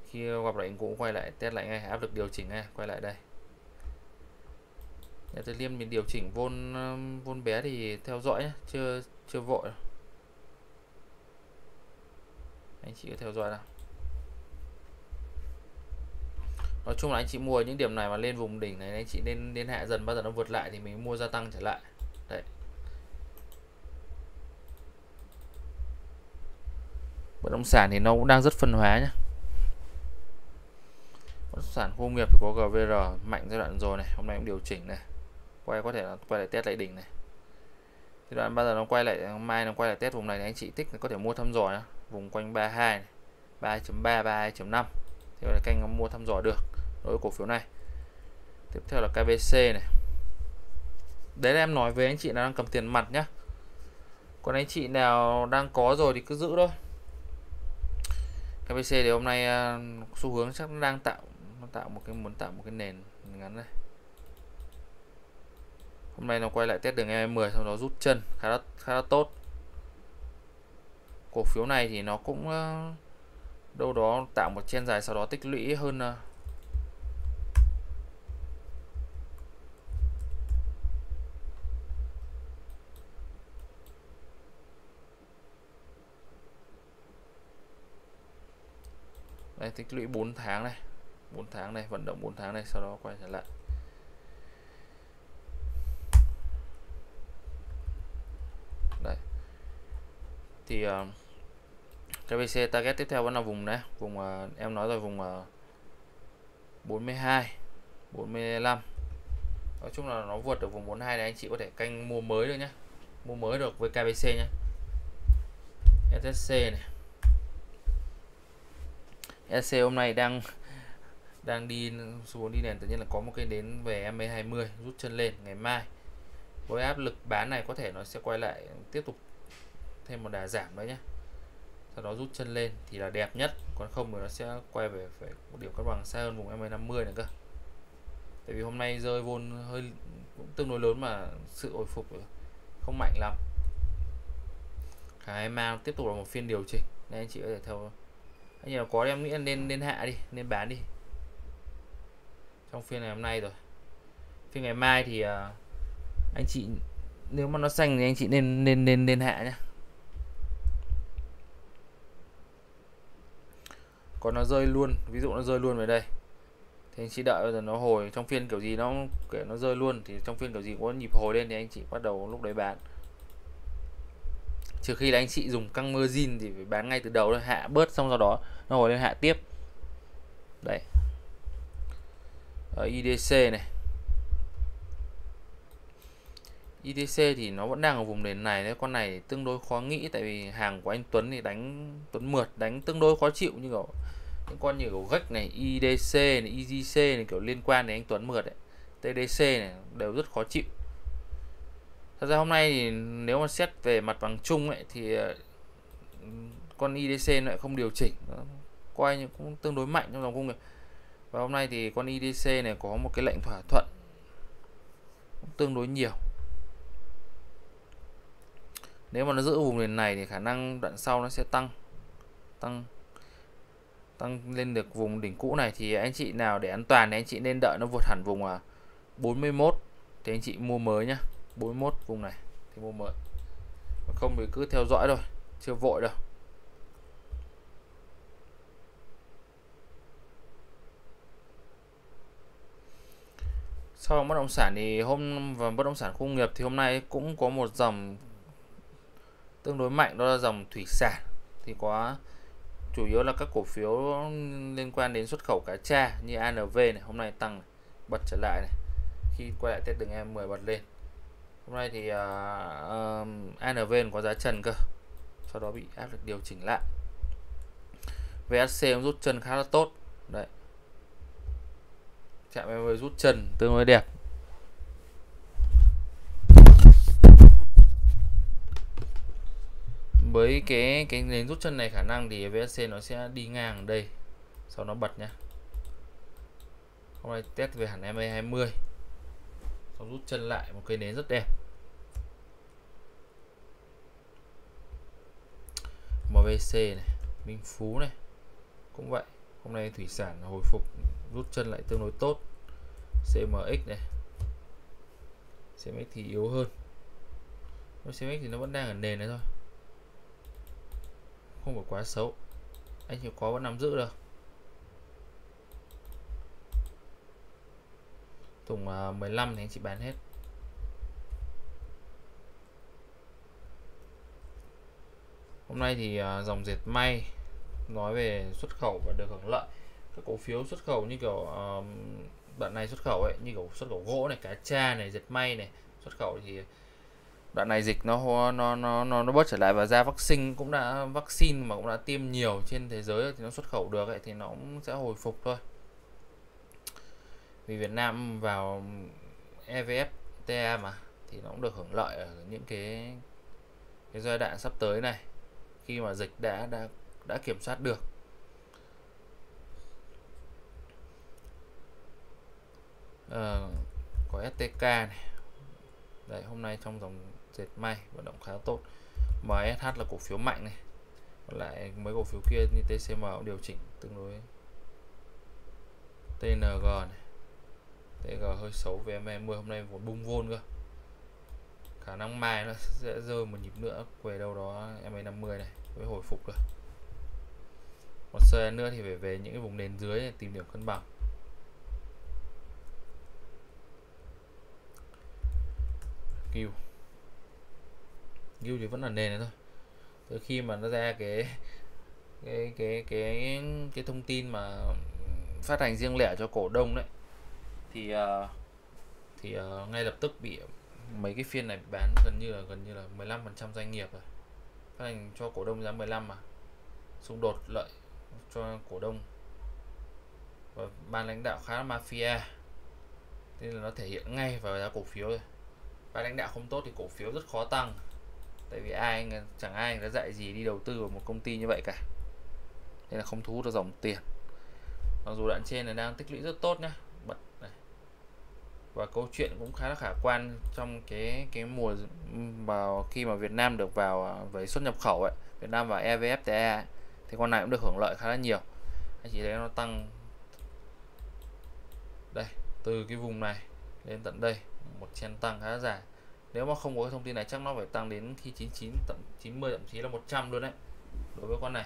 Khi gặp lại cũng quay lại test lại ngay áp lực điều chỉnh ngay quay lại đây. Nhà từ liêm mình điều chỉnh vôn à, vôn bé thì theo dõi nhé chưa chưa vội anh chị có theo dõi nào. Nói chung là anh chị mua những điểm này mà lên vùng đỉnh này, anh chị nên liên hệ dần bao giờ nó vượt lại thì mình mua gia tăng trở lại. Đấy. Bất động sản thì nó cũng đang rất phân hóa nhé bất động sản khu nghiệp thì có GVR mạnh giai đoạn rồi này, hôm nay cũng điều chỉnh này. Quay có thể là quay lại test lại đỉnh này. Giai đoạn bao giờ nó quay lại, mai nó quay lại test vùng này thì anh chị thích có thể mua thăm dò nhé vùng quanh 32 này 3.3 32.5 thì là canh mua thăm dò được đối với cổ phiếu này. Tiếp theo là KBC này. Đấy là em nói với anh chị nào đang cầm tiền mặt nhá. Còn anh chị nào đang có rồi thì cứ giữ thôi. KBC thì hôm nay à, xu hướng chắc đang tạo, nó tạo một cái, muốn tạo một cái nền ngắn này. Hôm nay nó quay lại test đường E10 sau đó rút chân, khá là khá là tốt cổ phiếu này thì nó cũng ờ, đâu đó tạo một chen dài sau đó tích lũy hơn ờ. đây tích lũy 4 tháng này. 4 tháng này vận động 4 tháng này sau đó quay trở lại. Đây. Thì uh, KBC target tiếp theo vẫn là vùng đấy, vùng uh, em nói rồi vùng uh, 42 45 nói chung là nó vượt được vùng 42 này anh chị có thể canh mua mới được nhé mua mới được với KBC nhé SSC này. SC hôm nay đang đang đi xuống đi nền tự nhiên là có một cái đến về MA20 rút chân lên ngày mai. Với áp lực bán này có thể nó sẽ quay lại tiếp tục thêm một đà giảm đấy nhé sau đó rút chân lên thì là đẹp nhất. Còn không thì nó sẽ quay về phải một điểm cân bằng xa hơn vùng MA50 này cơ. Tại vì hôm nay rơi vôn hơi cũng tương đối lớn mà sự hồi phục không mạnh lắm. Cái mang tiếp tục là một phiên điều chỉnh. Nên anh chị có thể theo anh nhiều có em nghĩ nên nên hạ đi nên bán đi. Trong phiên ngày hôm nay rồi. Phiên ngày mai thì uh, anh chị nếu mà nó xanh thì anh chị nên nên nên nên hạ nhá. Còn nó rơi luôn, ví dụ nó rơi luôn về đây. Thì anh chị đợi bây giờ nó hồi, trong phiên kiểu gì nó kể nó rơi luôn, thì trong phiên kiểu gì có nhịp hồi lên thì anh chị bắt đầu lúc đấy bán. Trừ khi là anh chị dùng căng margin thì phải bán ngay từ đầu thôi, hạ bớt xong sau đó nó hồi lên hạ tiếp. Đấy. Ờ, ở IDC này. IDC thì nó vẫn đang ở vùng nền này đấy, con này tương đối khó nghĩ tại vì hàng của anh Tuấn thì đánh, Tuấn mượt đánh tương đối khó chịu như kiểu những con như kiểu gách này IDC này IGC này, kiểu liên quan đến anh Tuấn mượt đấy TDC này đều rất khó chịu. Thật ra hôm nay thì nếu mà xét về mặt bằng chung ấy thì ờ, con IDC lại không điều chỉnh. Nó coi như cũng tương đối mạnh trong dòng công nghiệp. Và hôm nay thì con IDC này có một cái lệnh thỏa thuận tương đối nhiều. Nếu mà nó giữ vùng nền này thì khả năng đoạn sau nó sẽ tăng tăng tăng lên được vùng đỉnh cũ này thì anh chị nào để an toàn thì anh chị nên đợi nó vượt hẳn vùng à 41 thì anh chị mua mới nhá. 41 vùng này thì mua mới. Không thì cứ theo dõi thôi, chưa vội đâu. Sau bất động sản thì hôm, và bất động sản công nghiệp thì hôm nay cũng có một dòng tương đối mạnh, đó là dòng thủy sản. Thì có chủ yếu là các cổ phiếu liên quan đến xuất khẩu cá tra như ANV này hôm nay tăng bật trở lại này. Khi quay lại test đường em 10 bật lên. Hôm nay thì uh, uh, ANV có giá trần cơ sau đó bị áp lực điều chỉnh lại. VSC cũng rút chân khá là tốt. Đấy. Chạm em rút chân tương đối đẹp. Với cái cái nến rút chân này khả năng thì VSC nó sẽ đi ngang ở đây. Sau nó bật nhá. Hôm nay test về hẳn MA20 xong rút chân lại, một cây nến rất đẹp. MVC này, Minh Phú này, cũng vậy. Hôm nay thủy sản hồi phục, rút chân lại tương đối tốt. CMX này. CMX thì yếu hơn. CMX thì nó vẫn đang ở nền này thôi không phải quá xấu. Anh chỉ có vẫn nắm giữ được. Thùng à, 15 thì anh chị bán hết. Hôm nay thì à, dòng dệt may nói về xuất khẩu và được hưởng lợi. Các cổ phiếu xuất khẩu như kiểu à, đoạn này xuất khẩu ấy, như kiểu xuất khẩu gỗ này, cá tra này, dệt may này, xuất khẩu thì đoạn này dịch nó nó nó nó nó bớt trở lại và ra vaccine cũng đã vaccine mà cũng đã tiêm nhiều trên thế giới thì nó xuất khẩu được ấy, thì nó cũng sẽ hồi phục thôi. Vì Việt Nam vào EVFTA mà thì nó cũng được hưởng lợi ở những cái cái giai đoạn sắp tới này khi mà dịch đã đã đã kiểm soát được. À, có STK này. Đấy hôm nay trong dòng dệt may, vận động khá tốt. MSH là cổ phiếu mạnh này. Còn lại mấy cổ phiếu kia như TCM cũng điều chỉnh tương đối. TNG này. TG hơi xấu về M20 hôm nay vốn bung vôn cơ. Khả năng mai nó sẽ rơi một nhịp nữa, về đâu đó MA50 này với hồi phục rồi một xe nữa thì phải về những cái vùng nền dưới để tìm điểm cân bằng. Q Q thì vẫn là nền này thôi. Từ khi mà nó ra cái cái cái cái cái thông tin mà phát hành riêng lẻ cho cổ đông đấy thì uh, thì uh, ngay lập tức bị mấy cái phiên này bán gần như là gần như là 15% doanh nghiệp rồi. Phát hành cho cổ đông giá 15 mà. Xung đột lợi cho cổ đông. Và ban lãnh đạo khá là mafia. Nên là nó thể hiện ngay vào giá cổ phiếu rồi. Ban lãnh đạo không tốt thì cổ phiếu rất khó tăng tại vì ai chẳng ai đã dạy gì đi đầu tư vào một công ty như vậy cả. Nên là không thu hút được dòng tiền. Mặc dù đoạn trên là đang tích lũy rất tốt nhá bật này. Và câu chuyện cũng khá là khả quan trong cái cái mùa vào khi mà Việt Nam được vào à, với xuất nhập khẩu ấy Việt Nam vào EVFTA ấy, thì con này cũng được hưởng lợi khá là nhiều. Anh chỉ thấy nó tăng đây từ cái vùng này lên tận đây một chen tăng khá dài nếu mà không có cái thông tin này chắc nó phải tăng đến khi 99 tận 90 thậm chí là 100 luôn đấy đối với con này.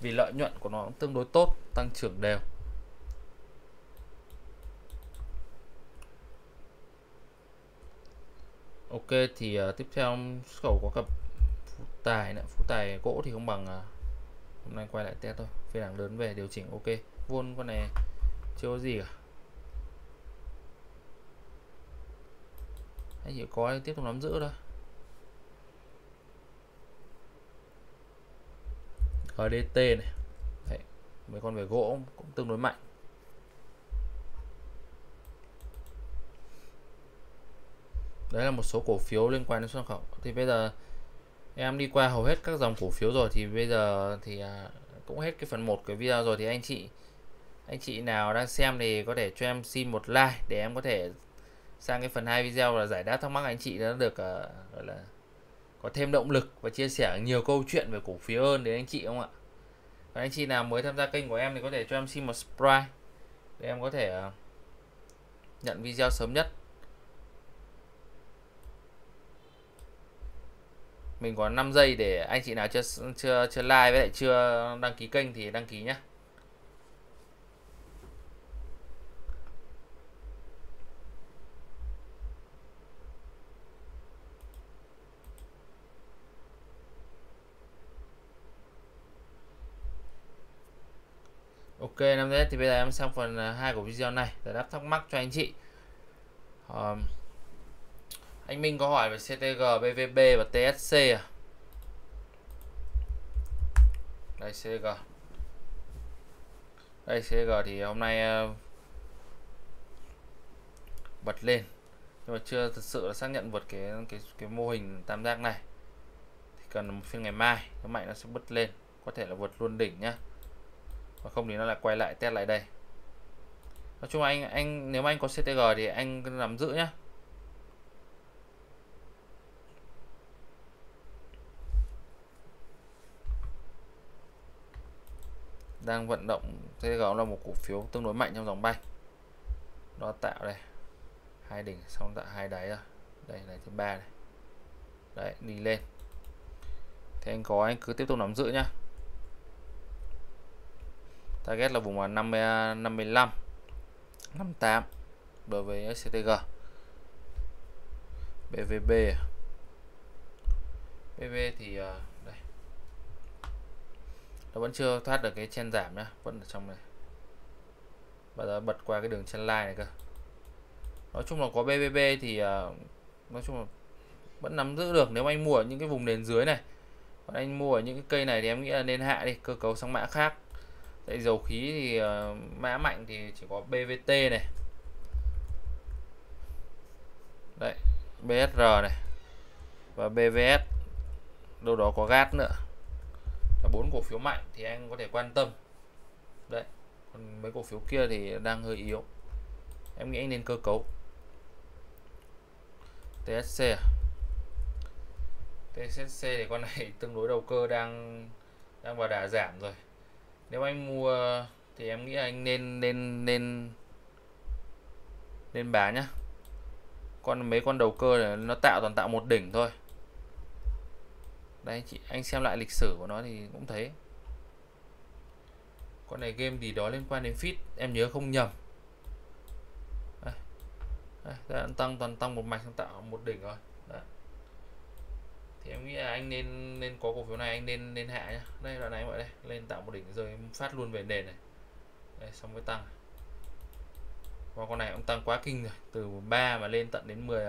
Vì lợi nhuận của nó cũng tương đối tốt tăng trưởng đều. Ok thì uh, tiếp theo xuất khẩu có cặp phú tài nữa. Phú tài gỗ thì không bằng uh, hôm nay quay lại test thôi. Phiên hàng lớn về điều chỉnh ok. Vuông con này chưa có gì cả. Hay chỉ có tiếp tục nắm giữ thôi. GDT này. Đấy, mấy con về gỗ cũng tương đối mạnh. Đấy là một số cổ phiếu liên quan đến xuất khẩu. Thì bây giờ em đi qua hầu hết các dòng cổ phiếu rồi thì bây giờ thì à, cũng hết cái phần 1 của video rồi thì anh chị anh chị nào đang xem thì có thể cho em xin một like để em có thể sang cái phần 2 video là giải đáp thắc mắc anh chị đã được uh, gọi là có thêm động lực và chia sẻ nhiều câu chuyện về cổ phiếu hơn đến anh chị không ạ? Còn anh chị nào mới tham gia kênh của em thì có thể cho em xin một subscribe để em có thể uh, nhận video sớm nhất. Mình có 5 giây để anh chị nào chưa chưa chưa like với lại chưa đăng ký kênh thì đăng ký nhé Ok năm thì bây giờ em sang phần à, 2 của video này giải đáp thắc mắc cho anh chị. Um, Anh Minh có hỏi về CTG, BVB và TSC à? Đây CTG. Đây CTG thì hôm nay uh, bật lên. Nhưng mà chưa thật sự là xác nhận vượt cái cái cái mô hình tam giác này. Thì cần một phiên ngày mai nó mạnh nó sẽ bứt lên. Có thể là vượt luôn đỉnh nhá và không thì nó lại quay lại test lại đây. Nói chung là anh anh, nếu mà anh có CTG thì anh nắm giữ nhá. Đang vận động CTG là một cổ phiếu tương đối mạnh trong dòng bay. Nó tạo đây. Hai đỉnh, xong tạo hai đáy rồi đây là thứ ba này. Đấy, đi lên. Thì anh có, anh cứ tiếp tục nắm giữ nhá target là vùng 50 55 58 đối với CTG BVB BV thì à, đây. Nó vẫn chưa thoát được cái chen giảm nhá, vẫn ở trong này. Và giờ bật qua cái đường chen line này cơ. Nói chung là có BVB thì à, nói chung là vẫn nắm giữ được. Nếu anh mua ở những cái vùng nền dưới này, còn anh mua ở những cái cây này thì em nghĩ là nên hạ đi, cơ cấu sang mã khác tại dầu khí thì uh, mã mạnh thì chỉ có BVT này. Đấy BSR này và BVS đâu đó có gas nữa. Là bốn cổ phiếu mạnh thì anh có thể quan tâm. Đấy còn mấy cổ phiếu kia thì đang hơi yếu. Em nghĩ anh nên cơ cấu. TSC à? TSC thì con này tương đối đầu cơ đang đang vào đà giảm rồi nếu anh mua thì em nghĩ anh nên nên nên nên bán nhá. Con mấy con đầu cơ này nó tạo toàn tạo một đỉnh thôi. Đây chị anh xem lại lịch sử của nó thì cũng thấy. Con này game gì đó liên quan đến fit em nhớ không nhầm. Đây, tăng toàn tăng một mạch tạo một đỉnh rồi thì em nghĩ là anh nên nên có cổ phiếu này, anh nên nên hạ nhá. Đây, đoạn này mọi đây. Lên tạo một đỉnh rồi phát luôn về nền này. Đây, xong mới tăng. Và con này cũng tăng quá kinh rồi. Từ 3 mà lên tận đến 10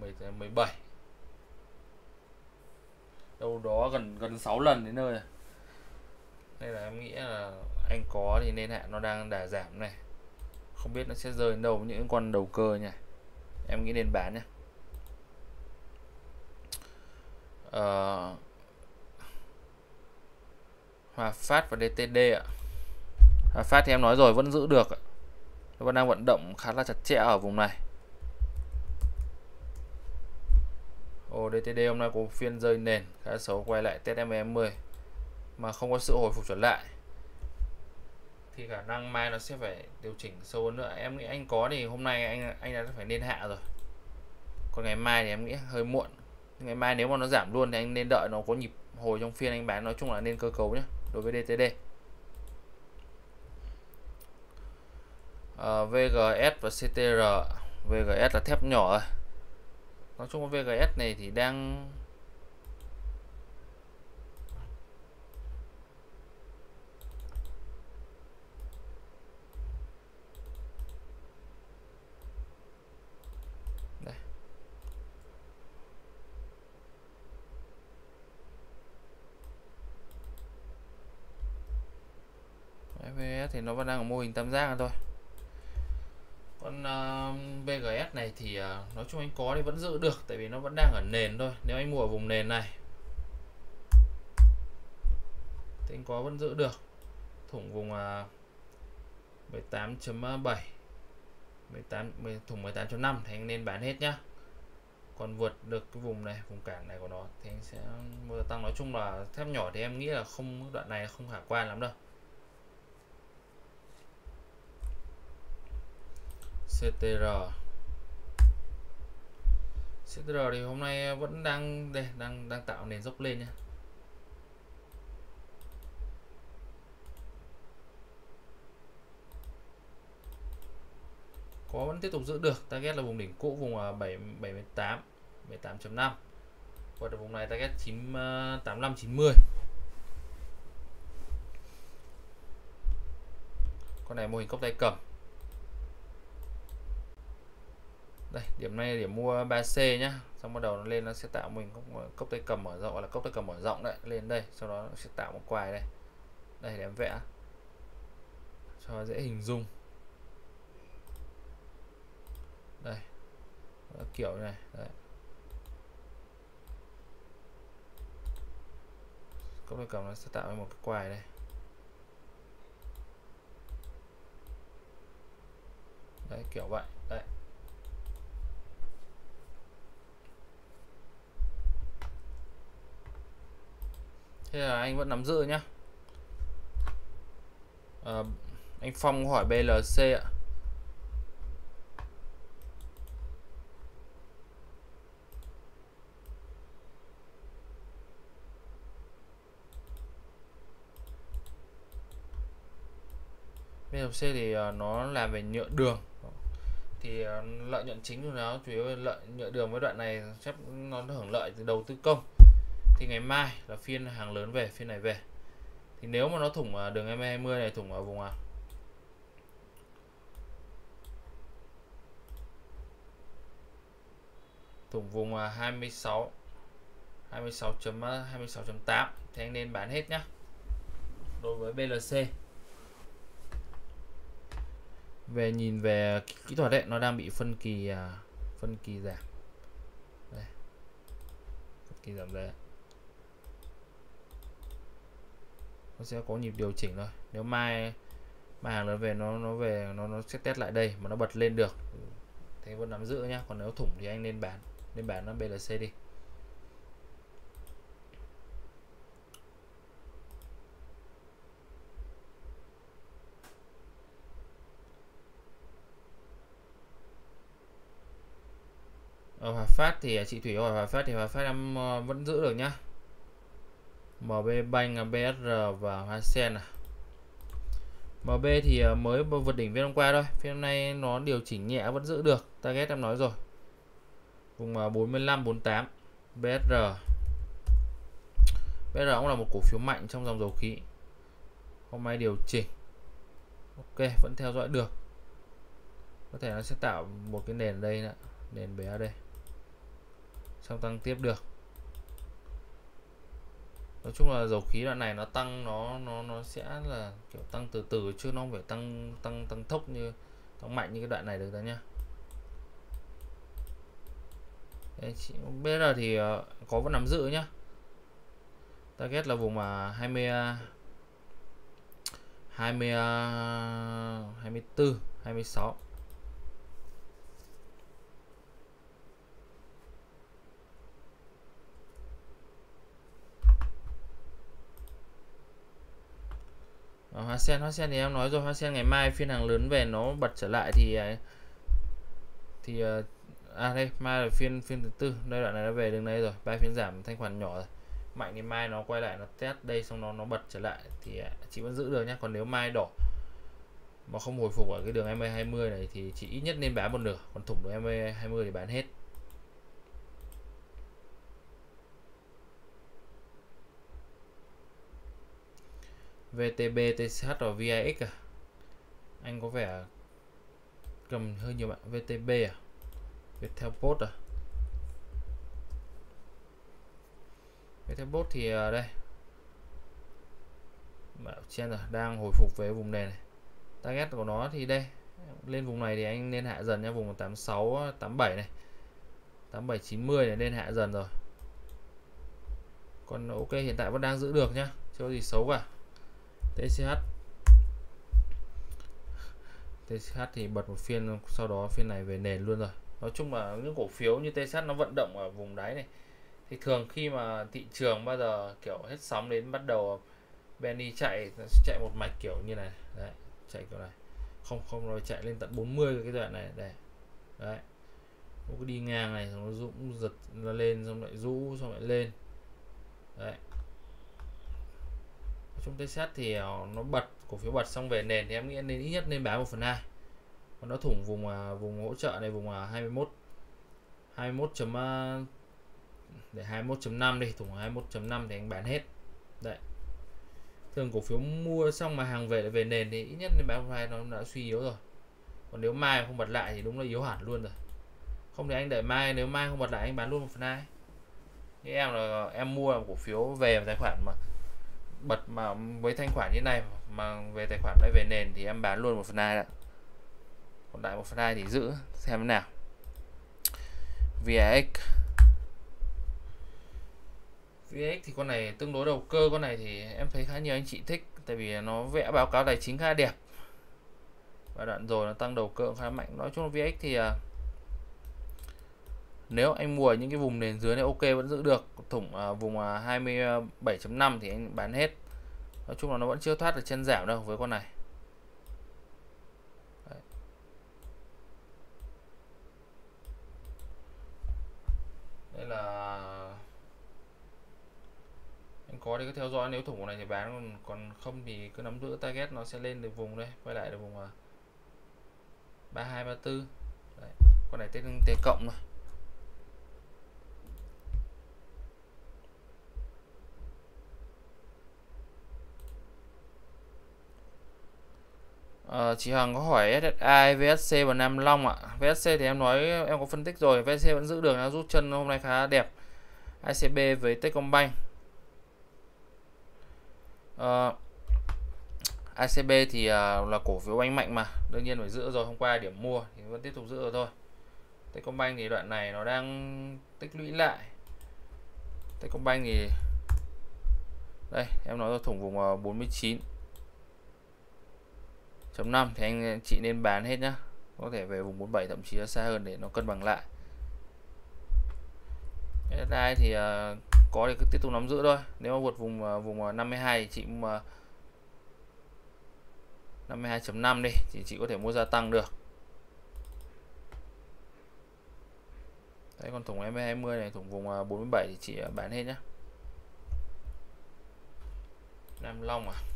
10 17 đâu đó gần gần 6 lần đến nơi đây là em nghĩ là anh có thì nên hạ. Nó đang đà giảm này. Không biết nó sẽ rơi đến đâu những con đầu cơ nhỉ em nghĩ nên bán nhé uh, ờ, Hòa Phát và DTD ạ. Hòa Phát thì em nói rồi vẫn giữ được nó vẫn đang vận động khá là chặt chẽ ở vùng này. Ồ DTD hôm nay có phiên rơi nền khá xấu quay lại test M20 mà không có sự hồi phục trở lại thì khả năng mai nó sẽ phải điều chỉnh sâu hơn nữa. Em nghĩ anh có thì hôm nay anh anh đã phải nên hạ rồi. Còn ngày mai thì em nghĩ hơi muộn. Ngày mai nếu mà nó giảm luôn thì anh nên đợi nó có nhịp hồi trong phiên anh bán. Nói chung là nên cơ cấu nhé đối với DTD à, VGS và CTR VGS là thép nhỏ rồi nói chung VGS này thì đang VS thì nó vẫn đang ở mô hình tam giác thôi. Con ờ, uh, VGS này thì uh, nói chung anh có thì vẫn giữ được tại vì nó vẫn đang ở nền thôi. Nếu anh mua ở vùng nền này thì anh có vẫn giữ được. Thủng vùng uh, 18.7 18 thủng 18.5 thì anh nên bán hết nhá. Còn vượt được cái vùng này vùng cản này của nó thì anh sẽ mua tăng nói chung là thép nhỏ thì em nghĩ là không đoạn này không khả quan lắm đâu. CTR CTR thì hôm nay ờ, vẫn đang, đây, đang đang tạo nền dốc lên nhé có vẫn tiếp tục giữ được, target là vùng đỉnh cũ, vùng 7 78 78.5 và được vùng này target 9 85 90 con này mô hình cốc tay cầm. Đây điểm này điểm mua 3C nhá. Xong bắt đầu nó lên nó sẽ tạo mình cốc, cốc tay cầm mở rộng gọi là cốc tay cầm mở rộng đấy lên đây sau đó nó sẽ tạo một quài đây. Đây để em vẽ. Cho dễ hình dung. Đây. Kiểu này đấy. cốc tay cầm nó sẽ tạo một cái quài đây. Đấy kiểu vậy đấy. Thế là anh vẫn nắm giữ nhá. À, anh Phong hỏi BLC ạ. BLC thì ờ, nó làm về nhựa đường. Thì ờ, lợi nhuận chính của nó chủ yếu là lợi nhựa đường với đoạn này chắc nó hưởng lợi từ đầu tư công thì ngày mai là phiên hàng lớn về, phiên này về. Thì nếu mà nó thủng đường M20 này, thủng ở vùng à thủng vùng 26 26.26.8 thì anh nên bán hết nhá. Đối với BLC về nhìn về kỹ thuật đấy nó đang bị phân kỳ à, phân kỳ giảm. Đây. Phân kỳ giảm đây nó sẽ có nhịp điều chỉnh thôi. Nếu mai mai hàng lớn về, nó nó về, nó nó sẽ test lại đây mà nó bật lên được. Thì vẫn nắm giữ nhá. Còn nếu thủng thì anh nên bán. Nên bán nó BLC đi. Ở Hòa Phát thì à, chị Thủy hỏi Hòa Phát thì Hòa Phát em ờ, vẫn giữ được nhá. MB Bank, BSR và Hoa Sen à. MB thì ờ, mới vượt đỉnh phiên hôm qua thôi. Phiên hôm nay nó điều chỉnh nhẹ vẫn giữ được target em nói rồi. Vùng 45 48 BSR BSR cũng là một cổ phiếu mạnh trong dòng dầu khí. Hôm nay điều chỉnh. Ok vẫn theo dõi được. Có thể nó sẽ tạo một cái nền đây nữa nền bé đây. Xong tăng tiếp được nói chung là dầu khí đoạn này nó tăng nó nó nó sẽ là kiểu tăng từ từ chứ nó không phải tăng tăng tăng tốc như tăng mạnh như cái đoạn này được đó nha Đấy, chị, bây giờ thì ờ, có vẫn nắm giữ nhá. Target là vùng mà 20 20 24 26 Ở hoa sen hoa sen thì em nói rồi hoa sen ngày mai phiên hàng lớn về nó bật trở lại thì à, thì à, à, đây mai là phiên phiên thứ tư đây đoạn này nó về đường đây rồi ba phiên giảm thanh khoản nhỏ rồi. Mạnh thì mai nó quay lại nó test đây xong nó nó bật trở lại thì à, chị vẫn giữ được nhé còn nếu mai đỏ mà không hồi phục ở cái đường MA20 này thì chị ít nhất nên bán một nửa còn thủng đường MA20 thì bán hết. VTB, TCH và VIX à? Anh có vẻ cầm hơi nhiều bạn VTB à? Viettel Post à? Viettel Post thì à, đây. Bảo trên rồi đang hồi phục về vùng nền này. Target của nó thì đây. Lên vùng này thì anh nên hạ dần nha vùng 86 87 này. 87 90 này nên hạ dần rồi. Còn ok hiện tại vẫn đang giữ được nhá chưa có gì xấu cả. TCH TCH thì bật một phiên, sau đó phiên này về nền luôn rồi. Nói chung là những cổ phiếu như TCH nó vận động ở vùng đáy này. Thì thường khi mà thị trường bao giờ kiểu hết sóng đến bắt đầu Benny chạy chạy một mạch kiểu như này. Đấy, chạy kiểu này. Không không rồi chạy lên tận 40 cái đoạn này đây đấy. Nó cứ đi ngang này nó dũng giật nó lên, xong lại rũ, xong lại lên. Đấy trong tay sát thì ờ, nó bật, cổ phiếu bật xong về nền thì em nghĩ nên ít nhất nên bán một phần hai. Còn nó thủng vùng ờ, vùng hỗ trợ này, vùng ờ, 21 21 chấm để 21.5 đi, thủng 21.5 thì anh bán hết. Đấy. Thường cổ phiếu mua xong mà hàng về lại về nền thì ít nhất nên bán một hai, nó đã suy yếu rồi. Còn nếu mai không bật lại thì đúng là yếu hẳn luôn rồi. Không thì anh đợi mai, nếu mai không bật lại anh bán luôn một phần hai. Như em là, em mua cổ phiếu về tài khoản mà bật mà với thanh khoản như này mà về tài khoản lại về nền thì em bán luôn một phần hai ạ. Còn lại một phần hai thì giữ xem thế nào VX VX thì con này tương đối đầu cơ con này thì em thấy khá nhiều anh chị thích tại vì nó vẽ báo cáo tài chính khá đẹp. Và đoạn rồi nó tăng đầu cơ khá mạnh. Nói chung là VX thì uh, nếu anh mua những cái vùng nền dưới này ok vẫn giữ được thủng à, vùng à, 27.5 thì anh bán hết nói chung là nó vẫn chưa thoát được chân giảm đâu với con này Đấy. đây là anh có thì cứ theo dõi nếu thủng này thì bán còn còn không thì cứ nắm giữ target nó sẽ lên được vùng đây quay lại được vùng à, 3234 Đấy. con này tên t cộng rồi Ờ, chị Hằng có hỏi SSI, VSC và Nam Long ạ. VSC thì em nói em có phân tích rồi, VSC vẫn giữ đường nó rút chân hôm nay khá đẹp. ICB với Techcombank. Ờ, à, ACB thì uh, là cổ phiếu anh mạnh mà đương nhiên phải giữ rồi hôm qua điểm mua thì vẫn tiếp tục giữ rồi thôi Techcombank thì đoạn này nó đang tích lũy lại Techcombank thì đây em nói rồi thủng vùng à, 49 chấm 5 thì anh ờ, chị nên bán hết nhá. Có thể về vùng 47 thậm chí là xa hơn để nó cân bằng lại. SSI thì uh, có thì cứ tiếp tục nắm giữ thôi. Nếu mà vượt vùng uh, vùng 52 thì chị uh, 52.5 đi thì chị có thể mua gia tăng được. Đấy còn thủng M20 này thủng vùng 47 thì chị à, bán hết nhá. Nam Long à?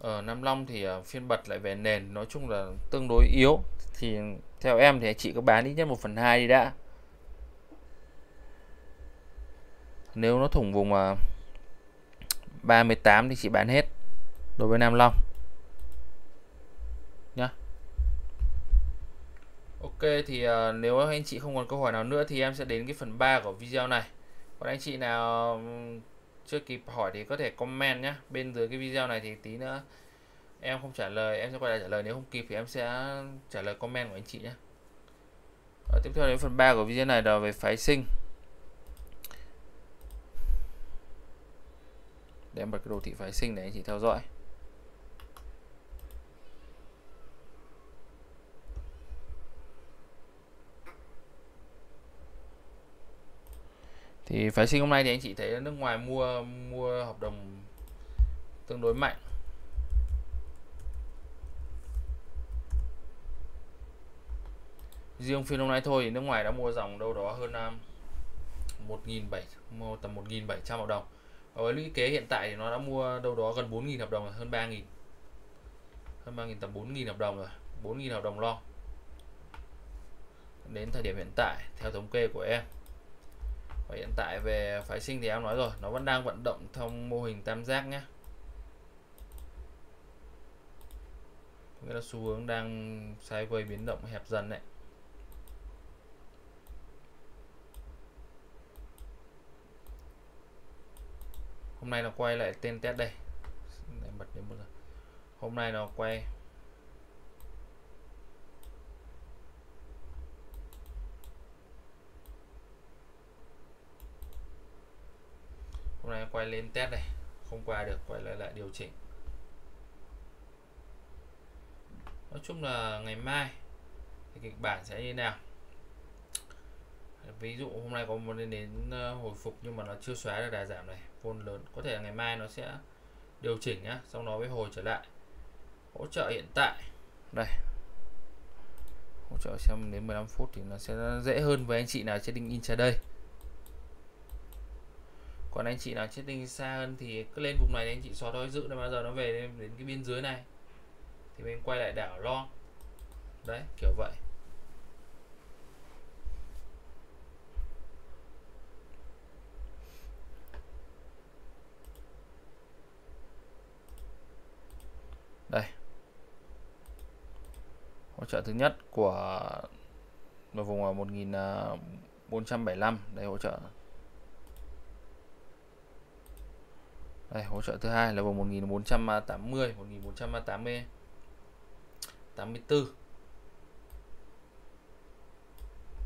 Ở Nam Long thì ờ, phiên bật lại về nền nói chung là tương đối yếu. Thì theo em thì chị có bán ít nhất 1 phần 2 đi đã. Nếu nó thủng vùng ờ, 38 thì chị bán hết đối với Nam Long. Nhá. Ok thì uh, nếu anh chị không còn câu hỏi nào nữa thì em sẽ đến cái phần 3 của video này. Còn anh chị nào chưa kịp hỏi thì có thể comment nhé bên dưới cái video này thì tí nữa em không trả lời em sẽ quay lại trả lời. Nếu không kịp thì em sẽ trả lời comment của anh chị nhé Rồi, ờ, tiếp theo đến phần 3 của video này là về phái sinh. Để em bật cái đồ thị phái sinh để anh chị theo dõi. Thì phái sinh hôm nay thì anh chị thấy nước ngoài mua mua hợp đồng tương đối mạnh. Riêng phiên hôm nay thôi thì nước ngoài đã mua dòng đâu đó hơn um, 1.700 tầm 1.700 hợp đồng. Và với lũy kế hiện tại thì nó đã mua đâu đó gần 4.000 hợp đồng rồi, hơn 3.000 hơn 3.000 tầm 4.000 hợp đồng rồi 4.000 hợp đồng lo. Đến thời điểm hiện tại theo thống kê của em và hiện tại về phái sinh thì em nói rồi, nó vẫn đang vận động theo mô hình tam giác nhé. Nghĩa là xu hướng đang sideways biến động, hẹp dần đấy. Hôm nay nó quay lại tên test đây. Để bật đến một giờ. Hôm nay nó quay hôm nay quay lên test này không qua được, quay lại lại điều chỉnh. Nói chung là ngày mai thì kịch bản sẽ như nào? Ví dụ hôm nay có một đến ờ, hồi phục nhưng mà nó chưa xóa được đà giảm này vôn lớn. Có thể là ngày mai nó sẽ điều chỉnh nhá, xong nó mới hồi trở lại. Hỗ trợ hiện tại. Đây. Hỗ trợ xem đến 15 phút thì nó sẽ dễ hơn với anh chị nào trading intraday còn anh chị nào trading xa hơn thì cứ lên vùng này anh chị xóa thôi giữ đến bao giờ nó về đến, đến cái biên dưới này. Thì mình quay lại đảo long. Đấy kiểu vậy. Đây. Hỗ trợ thứ nhất của vùng ở 1475 à, đây hỗ trợ. Đây, hỗ trợ thứ hai là vùng 1480 1480 84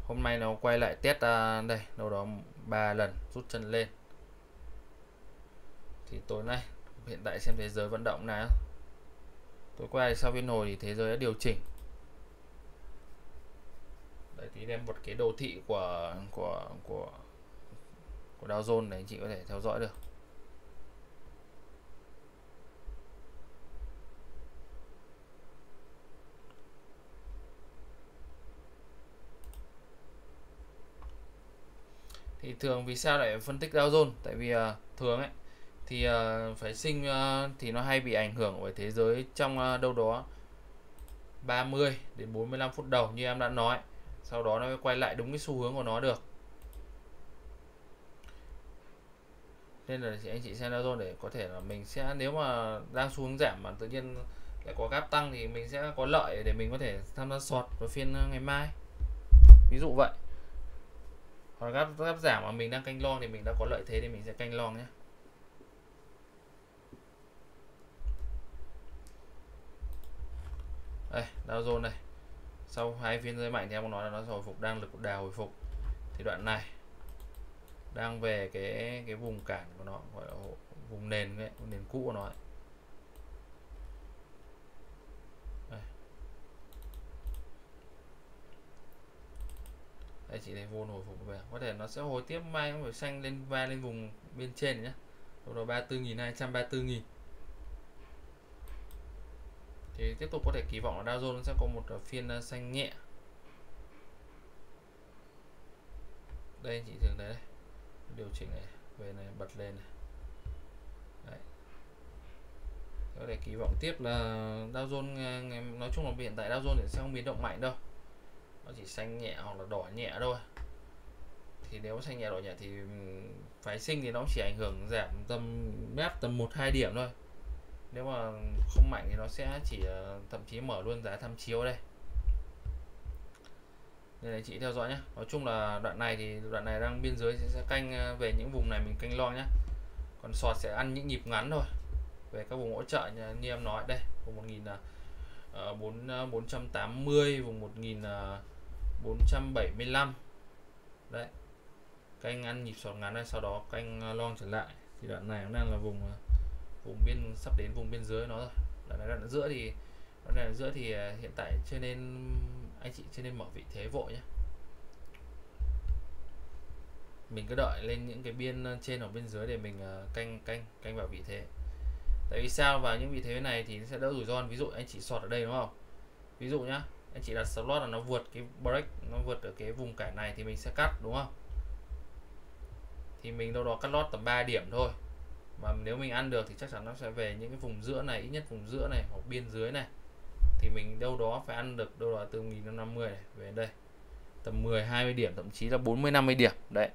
hôm nay nó quay lại test à, đây, đâu đó ba lần, rút chân lên. Thì tối nay, hiện tại xem thế giới vận động nào. Tối qua sau phiên hồi thì thế giới đã điều chỉnh. Đấy, tí đem một cái đồ thị của của của của Dow Jones để anh chị có thể theo dõi được. Thì thường vì sao lại phân tích Dow Jones? Tại vì uh, thường ấy thì ờ, uh, phái sinh uh, thì nó hay bị ảnh hưởng bởi thế giới trong uh, đâu đó 30 đến 45 phút đầu như em đã nói. Sau đó nó mới quay lại đúng cái xu hướng của nó được. Nên là anh chị xem Dow Jones để có thể là mình sẽ nếu mà đang xu hướng giảm mà tự nhiên lại có gap tăng thì mình sẽ có lợi để mình có thể tham gia sọt vào phiên ngày mai. Ví dụ vậy còn gấp gấp giảm mà mình đang canh long thì mình đã có lợi thế thì mình sẽ canh long nhé. Đây Dow Jones này sau hai phiên rơi mạnh thì em nói là nó hồi phục đang lực đà hồi phục. Thì đoạn này đang về cái cái vùng cản của nó gọi là vùng nền ấy, vùng nền cũ của nó ấy. Đây, chị này vô hồi phục về có thể nó sẽ hồi tiếp, mai cũng phải xanh lên va lên vùng bên trên nhé đâu đó 34.234 nghìn thì tiếp tục có thể kỳ vọng là Dow Jones sẽ có một ờ, phiên ờ, xanh nhẹ. Đây, chị thường thấy đây. Điều chỉnh này, về này, bật lên này. Đấy. có thể kỳ vọng tiếp là Dow Jones ờ, nói chung là hiện tại Dow Jones sẽ không biến động mạnh đâu nó chỉ xanh nhẹ hoặc là đỏ nhẹ thôi. Thì nếu xanh nhẹ đỏ nhẹ thì ừ, phái sinh thì nó chỉ ảnh hưởng giảm tầm mép tầm một hai điểm thôi. Nếu mà không mạnh thì nó sẽ chỉ ờ, thậm chí mở luôn giá tham chiếu đây. Nên là chị theo dõi nhé nói chung là đoạn này thì đoạn này đang biên giới sẽ canh ờ, về những vùng này mình canh lo nhé còn sọt sẽ ăn những nhịp ngắn thôi. Về các vùng hỗ trợ như em nói đây vùng 1000 uh, 4 480 vùng 1000 uh, 475 đấy. Canh ăn nhịp sọt ngắn này, sau đó canh à, long trở lại. Thì đoạn này cũng đang là vùng à, vùng biên, sắp đến vùng biên dưới nó rồi. Đoạn này, đoạn giữa thì, đoạn này giữa thì à, hiện tại chưa nên, anh chị chưa nên mở vị thế vội nhé mình cứ đợi lên những cái biên trên hoặc biên dưới để mình canh canh canh vào vị thế. Tại vì sao? Vào những vị thế này thì sẽ đỡ rủi ro. Ví dụ anh chị sọt ở đây đúng không? Ví dụ nhá anh chị đặt slot là nó vượt cái break nó vượt ở cái vùng cản này thì mình sẽ cắt đúng không? Thì mình đâu đó cắt lót tầm 3 điểm thôi. Mà nếu mình ăn được thì chắc chắn nó sẽ về những cái vùng giữa này ít nhất vùng giữa này hoặc biên dưới này. Thì mình đâu đó phải ăn được đâu đó từ 1050 này về đây. Tầm 10 20 điểm thậm chí là 40 50 điểm đấy.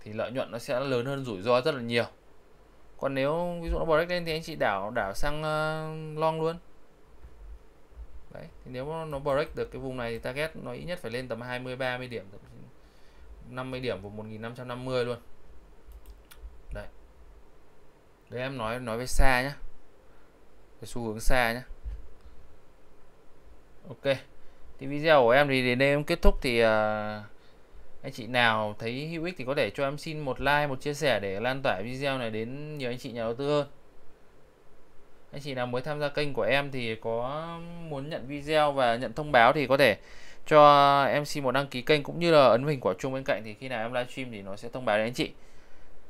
Thì lợi nhuận nó sẽ lớn hơn rủi ro rất là nhiều. Còn nếu ví dụ nó break lên thì anh chị đảo đảo sang uh, long luôn đấy thì nếu nó break được cái vùng này thì target nó ít nhất phải lên tầm 20 30 điểm 50 điểm của 1550 luôn. Đấy. Đấy em nói nói về xa nhá. Cái xu hướng xa nhá. Ok. Thì video của em thì đến đây em kết thúc thì uh, anh chị nào thấy hữu ích thì có thể cho em xin một like một chia sẻ để lan tỏa video này đến nhiều anh chị nhà đầu tư hơn anh chị nào mới tham gia kênh của em thì có muốn nhận video và nhận thông báo thì có thể cho em xin một đăng ký kênh cũng như là ấn hình quả chuông bên cạnh thì khi nào em livestream thì nó sẽ thông báo đến anh chị.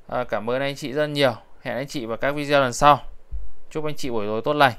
À, cảm ơn anh chị rất nhiều. Hẹn anh chị vào các video lần sau. Chúc anh chị buổi tối tốt lành.